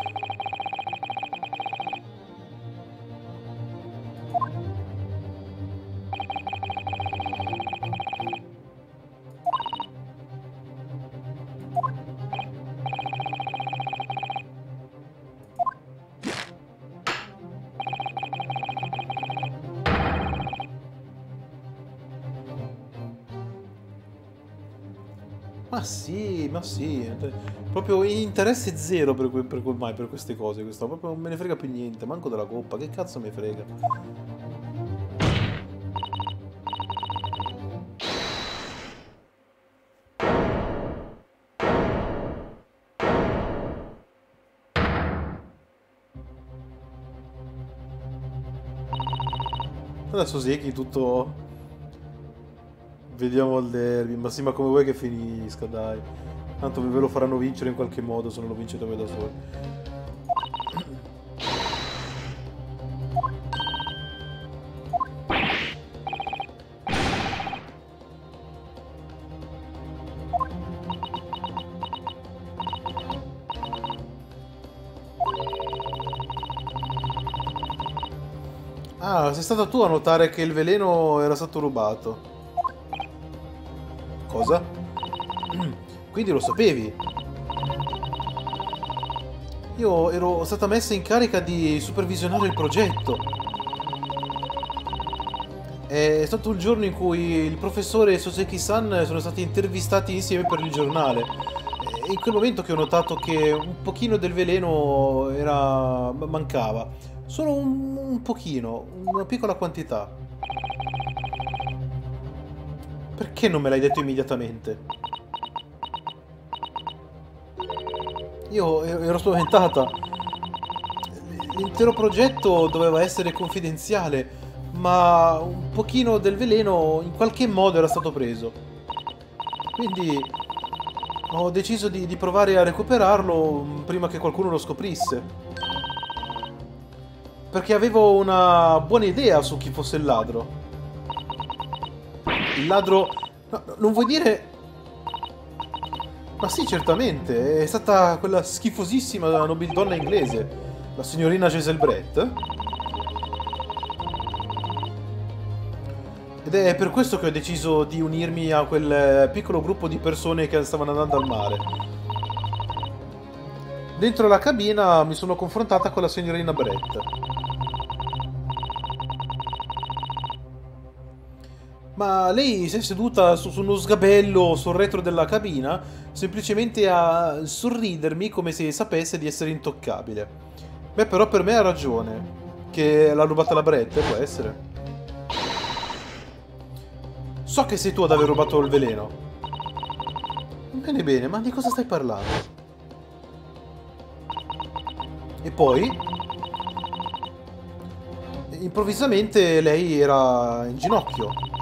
Interesse zero per, que per ormai per queste cose, questo, proprio non me ne frega più niente, manco della coppa, che cazzo me frega. Adesso Seki tutto Vediamo il derby, ma sì, ma come vuoi che finisca, dai. Tanto ve lo faranno vincere in qualche modo se non lo vincete voi da soli. Ah, sei stata tu a notare che il veleno era stato rubato. Cosa? Quindi lo sapevi? Io ero stata messa in carica di supervisionare il progetto. È stato il giorno in cui il professore e Soseki-san sono stati intervistati insieme per il giornale. È in quel momento che ho notato che un pochino del veleno era... mancava. Solo un, un pochino, una piccola quantità. Perché non me l'hai detto immediatamente? Io ero spaventata. L'intero progetto doveva essere confidenziale, ma un pochino del veleno in qualche modo era stato preso. Quindi ho deciso di, di provare a recuperarlo prima che qualcuno lo scoprisse. Perché avevo una buona idea su chi fosse il ladro. Il ladro... No, non vuoi dire... Ma sì, certamente. È stata quella schifosissima nobildonna inglese. La signorina Giselle Brett. Ed è per questo che ho deciso di unirmi a quel piccolo gruppo di persone che stavano andando al mare. Dentro la cabina mi sono confrontata con la signorina Brett. Ma lei si è seduta su, su, uno sgabello sul retro della cabina, semplicemente a sorridermi come se sapesse di essere intoccabile. Beh, però per me ha ragione. Che l'ha rubata la bretta, può essere. So che sei tu ad aver rubato il veleno. Bene, bene, ma di cosa stai parlando? E poi... Improvvisamente lei era in ginocchio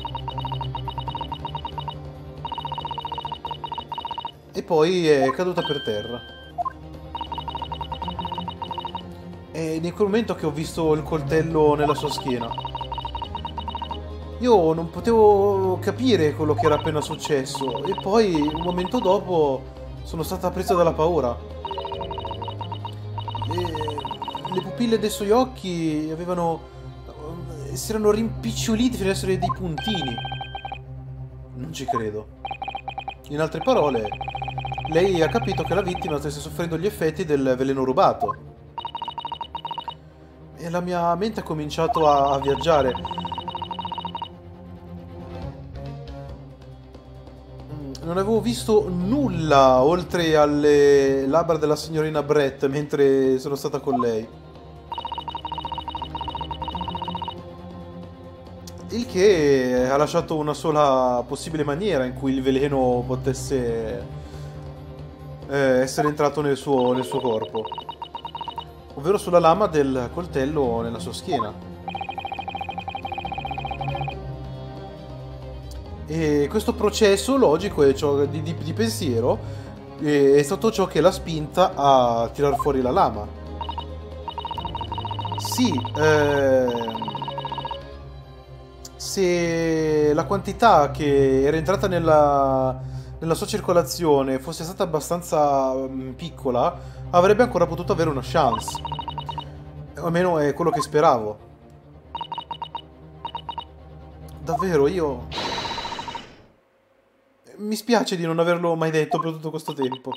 e poi è caduta per terra. E in quel momento che ho visto il coltello nella sua schiena. Io non potevo capire quello che era appena successo e poi un momento dopo sono stata presa dalla paura. Le, le pupille dei suoi occhi avevano... si erano rimpiccioliti fino ad essere dei puntini. Non ci credo. In altre parole, lei ha capito che la vittima stesse soffrendo gli effetti del veleno rubato. E la mia mente ha cominciato a, a viaggiare. Mm, non avevo visto nulla oltre alle labbra della signorina Brett mentre sono stata con lei. Il che ha lasciato una sola possibile maniera in cui il veleno potesse eh, essere entrato nel suo, nel suo corpo. Ovvero sulla lama del coltello nella sua schiena. E questo processo logico ciò, di, di, di, pensiero è stato ciò che l'ha spinta a tirar fuori la lama. Sì, eh, se la quantità che era entrata nella, nella sua circolazione fosse stata abbastanza um, piccola, avrebbe ancora potuto avere una chance. O almeno è quello che speravo. Davvero, io... Mi spiace di non averlo mai detto per tutto questo tempo.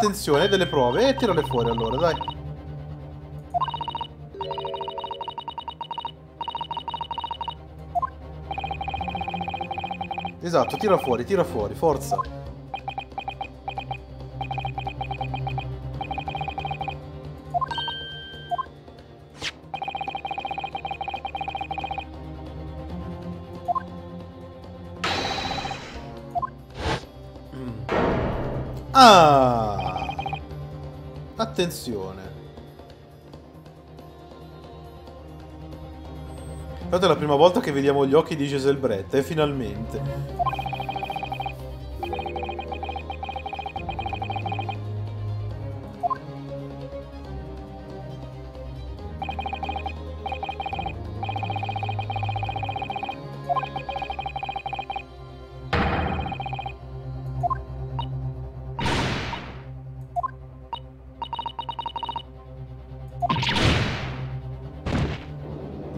Attenzione, delle prove. E tirale fuori allora, dai. Esatto, tira fuori, tira fuori, forza. Ah! Attenzione. Questa è la prima volta che vediamo gli occhi di Giselle Brett, e finalmente.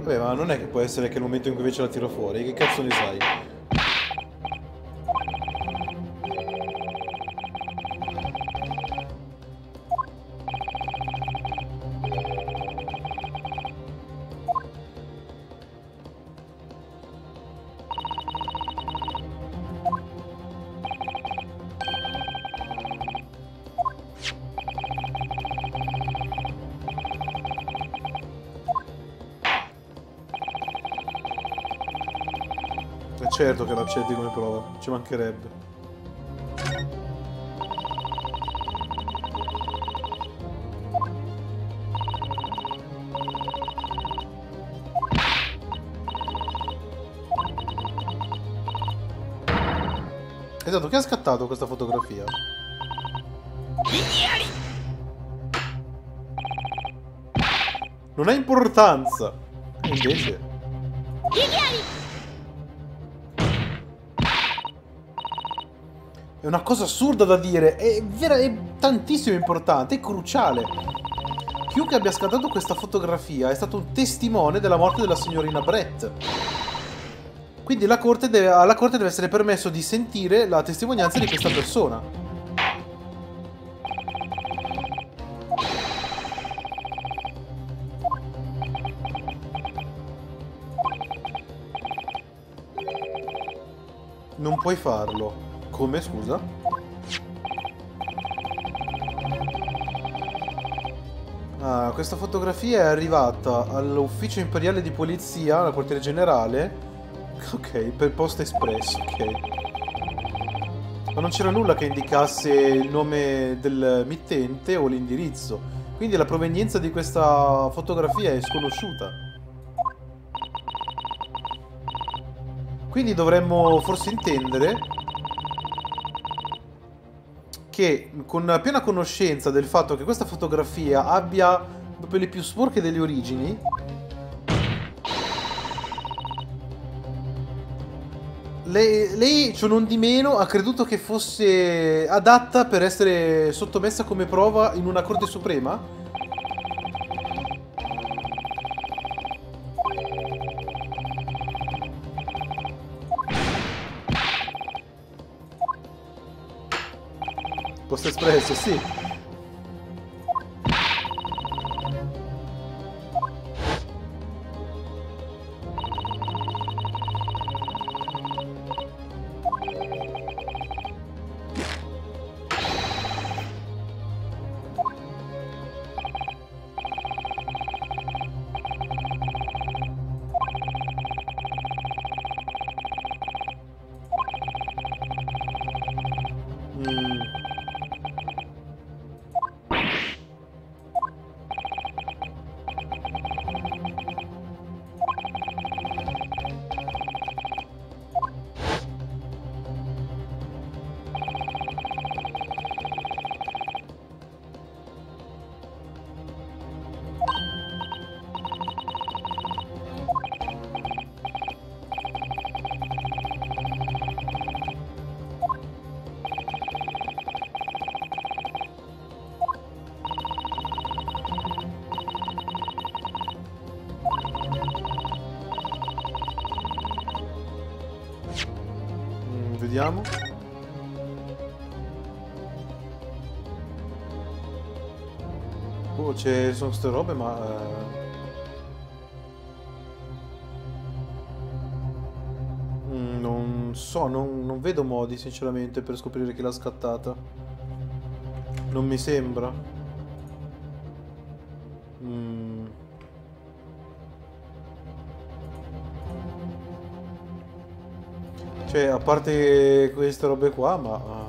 Vabbè, ma non è che può essere che il momento in cui invece la tiro fuori, che cazzo ne sai? L'accetti come prova, ci mancherebbe. Esatto, chi ha scattato questa fotografia? Non ha importanza. E invece... È una cosa assurda da dire, è, vera, è tantissimo importante, è cruciale. Chiunque abbia scattato questa fotografia è stato un testimone della morte della signorina Brett. Quindi corte deve, alla corte deve essere permesso di sentire la testimonianza di questa persona. Non puoi farlo. Come, scusa? Ah, questa fotografia è arrivata all'ufficio imperiale di polizia, al quartiere generale. Ok, per post espresso, ok. Ma non c'era nulla che indicasse il nome del mittente o l'indirizzo. Quindi la provenienza di questa fotografia è sconosciuta. Quindi dovremmo forse intendere che con piena conoscenza del fatto che questa fotografia abbia proprio più sporche delle origini lei, lei ciò non di meno ha creduto che fosse adatta per essere sottomessa come prova in una corte suprema Posto espresso, sì. Sono queste robe, ma... Eh... Mm, non so, non, non vedo modi, sinceramente, per scoprire chi l'ha scattata. Non mi sembra. Mm. Cioè, a parte queste robe qua, ma...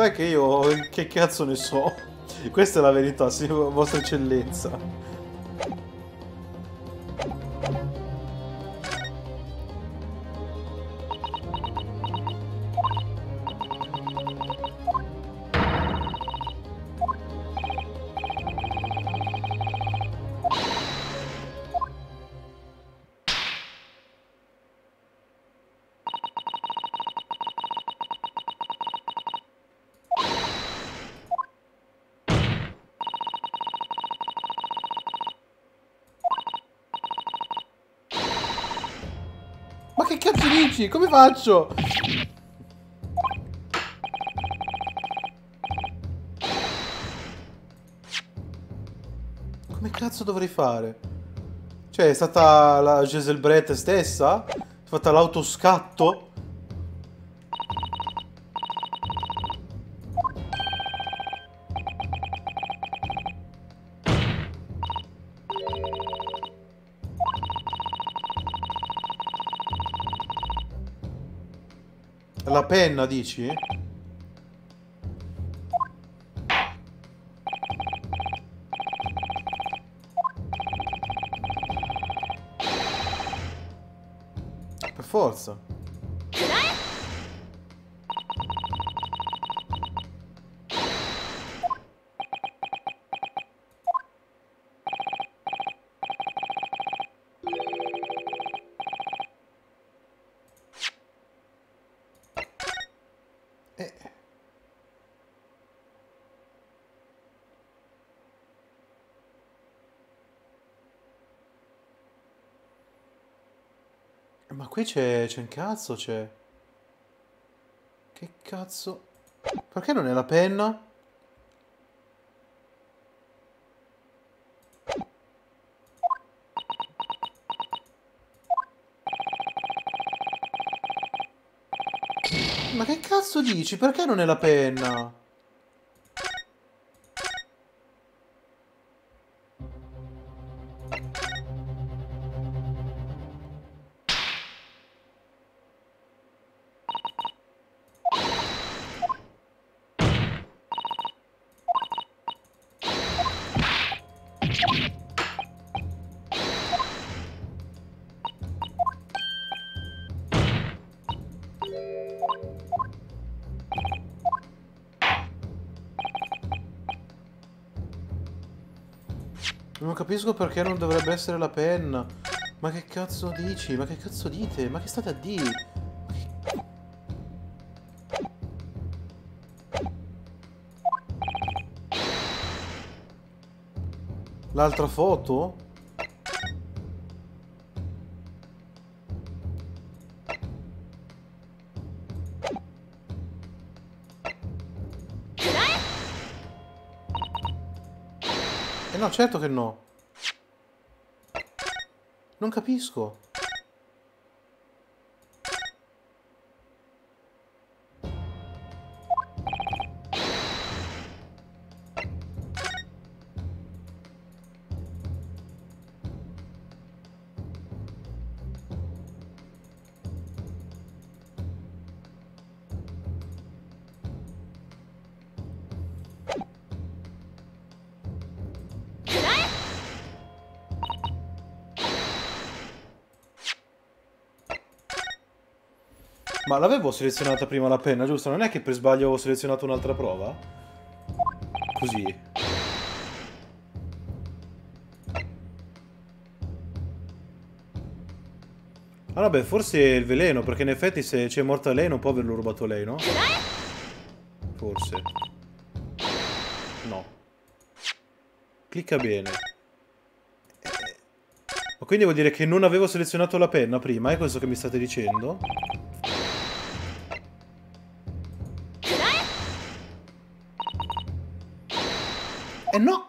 Verità è che io che cazzo ne so. Questa è la verità, sì, vostra eccellenza. Dici? Come faccio? Come cazzo dovrei fare? Cioè, è stata la Geselbrette stessa? È fatta l'autoscatto? La penna, dici? qui c'è un cazzo, c'è. Che cazzo? Perché non è la penna? Ma che cazzo dici? Perché non è la penna? Capisco perché non dovrebbe essere la penna. Ma che cazzo dici? Ma che cazzo dite? Ma che state a dire? L'altra foto? Eh no, certo che no. Non capisco. Ma l'avevo selezionata prima la penna, giusto? Non è che per sbaglio avevo selezionato un'altra prova? Così. Ah vabbè, forse il veleno, perché in effetti se c'è morta lei non può averlo rubato lei, no? Forse. No. Clicca bene. Ma quindi vuol dire che non avevo selezionato la penna prima, è questo che mi state dicendo? Eh no!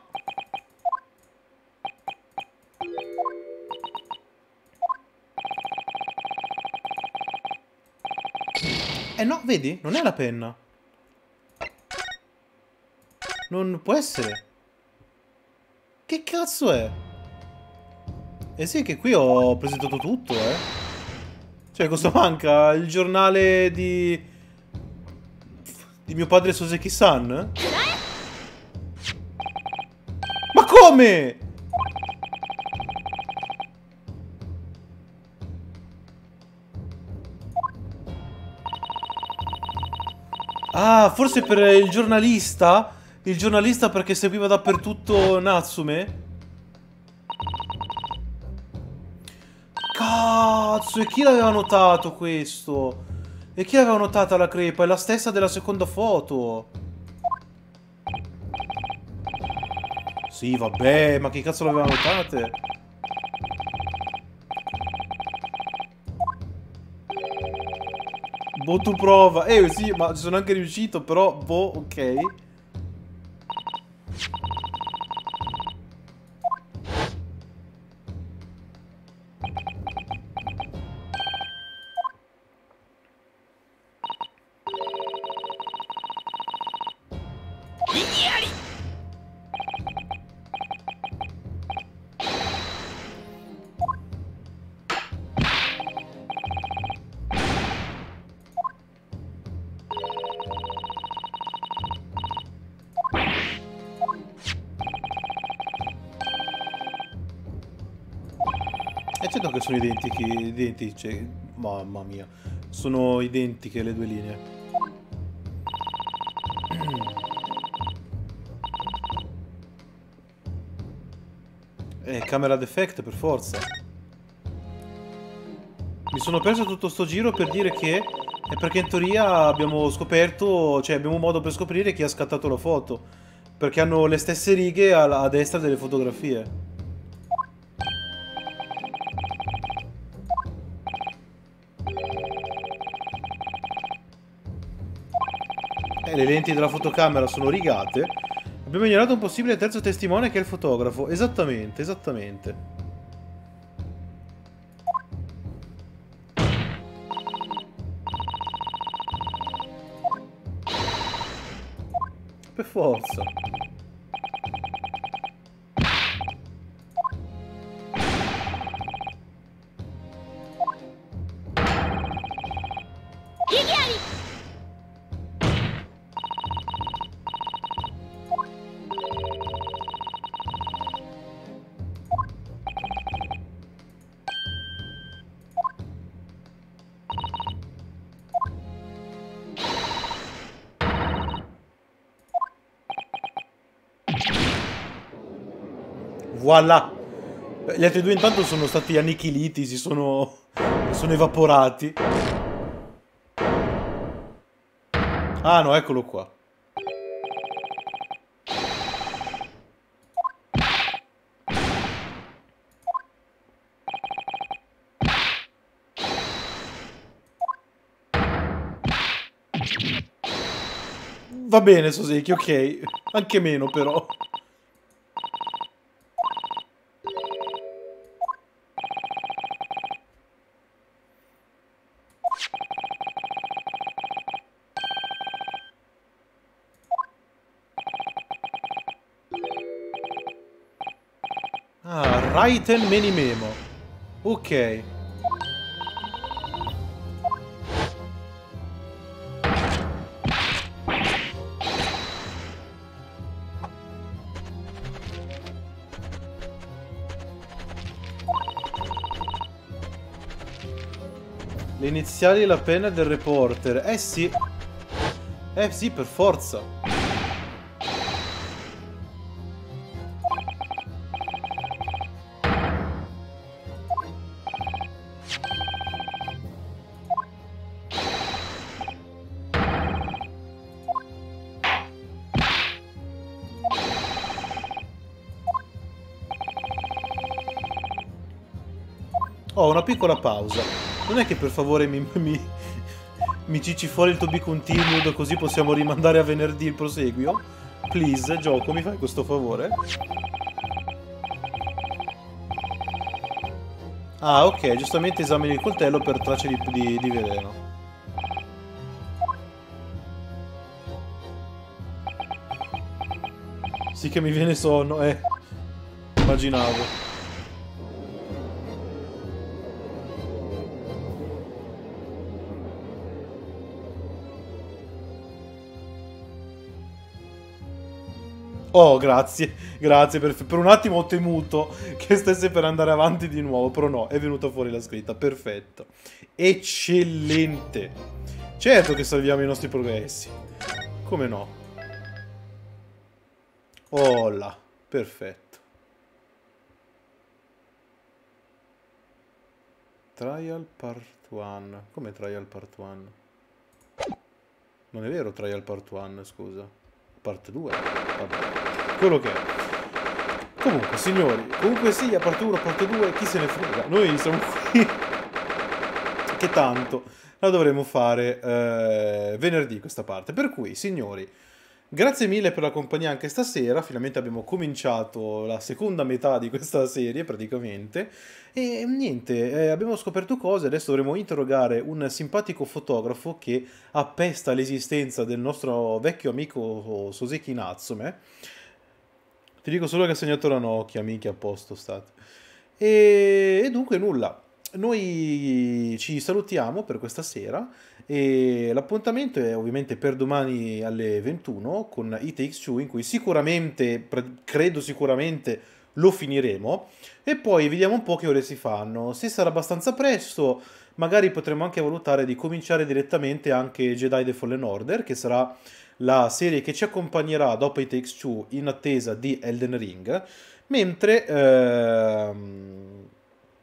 Eh no, vedi? Non è la penna. Non può essere. Che cazzo è? Eh sì, che qui ho presentato tutto, eh. Cioè, cosa manca? Il giornale di... Di mio padre Soseki-san? Come? Ah, forse per il giornalista? Il giornalista perché seguiva dappertutto Natsume? Cazzo, e chi l'aveva notato questo? E chi l'aveva notata la crepa? È la stessa della seconda foto. Sì, vabbè, ma che cazzo l'aveva notate? Boh, tu prova. Eh, sì, ma ci sono anche riuscito, però, boh, ok. Sono identiche, identici, mamma mia, sono identiche le due linee. Eh, camera defect per forza. Mi sono perso tutto sto giro per dire che è perché in teoria abbiamo scoperto, cioè abbiamo modo per scoprire chi ha scattato la foto. Perché hanno le stesse righe a, a destra delle fotografie. Le lenti della fotocamera sono rigate, abbiamo ignorato un possibile terzo testimone che è il fotografo. Esattamente, esattamente. Voilà! Gli altri due intanto sono stati annichiliti, si sono, sono evaporati. Ah no, eccolo qua. Va bene, Soseki, ok. Anche meno, però. Raiten Menimemo. Ok. Le iniziali la penna del reporter. Eh sì. Eh sì, per forza. Piccola pausa. Non è che per favore mi, mi, mi cicci fuori il to be continued così possiamo rimandare a venerdì il proseguio? Please, gioco, mi fai questo favore? Ah, ok, giustamente esamini il coltello per tracce di, di, di veleno. Sì che mi viene sonno, eh. Immaginavo. Oh, grazie, grazie. Per, per, un attimo ho temuto che stesse per andare avanti di nuovo, però no, è venuta fuori la scritta, perfetto. Eccellente. Certo che salviamo i nostri progressi. Come no? Oh là, perfetto. Trial Part 1. Come Trial Part 1? Non è vero Trial Part 1, scusa parte 2 vabbè. Quello che è. Comunque signori comunque sia parte 1 parte 2 chi se ne frega? Noi siamo qui. Che tanto la dovremo fare eh, venerdì questa parte. Per cui signori Grazie mille per la compagnia anche stasera, finalmente abbiamo cominciato la seconda metà di questa serie praticamente e niente, eh, abbiamo scoperto cose, adesso dovremo interrogare un simpatico fotografo che appesta l'esistenza del nostro vecchio amico Soseki Natsume. Ti dico solo che ha segnato la Nokia, amici, a posto state. E, e dunque nulla, noi ci salutiamo per questa sera e l'appuntamento è ovviamente per domani alle 21 con It Takes Two in cui sicuramente, credo sicuramente, lo finiremo e poi vediamo un po' che ore si fanno. Se sarà abbastanza presto, magari potremo anche valutare di cominciare direttamente anche Jedi The Fallen Order, che sarà la serie che ci accompagnerà dopo It Takes Two in attesa di Elden Ring, mentre ehm,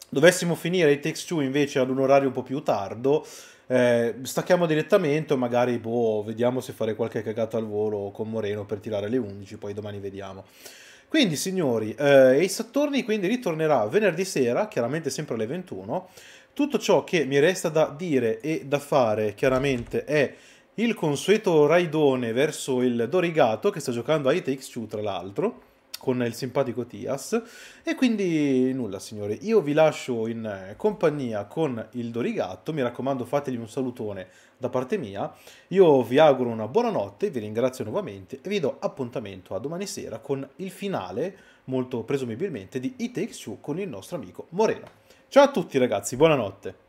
dovessimo finire It Takes Two invece ad un orario un po' più tardo, eh, stacchiamo direttamente o magari boh, vediamo se fare qualche cagata al volo con Moreno per tirare le 11, poi domani vediamo. Quindi signori, eh, Ace Attorney quindi ritornerà venerdì sera, chiaramente sempre alle 21. Tutto ciò che mi resta da dire e da fare chiaramente è il consueto raidone verso il Dorigato che sta giocando a Takes Two tra l'altro con il simpatico Tias. E quindi nulla, signore. Io vi lascio in eh, compagnia con il Dorigatto. Mi raccomando, fategli un salutone da parte mia. Io vi auguro una buona notte, vi ringrazio nuovamente e vi do appuntamento a domani sera con il finale, molto presumibilmente, di It Takes Two con il nostro amico Moreno. Ciao a tutti ragazzi, buonanotte.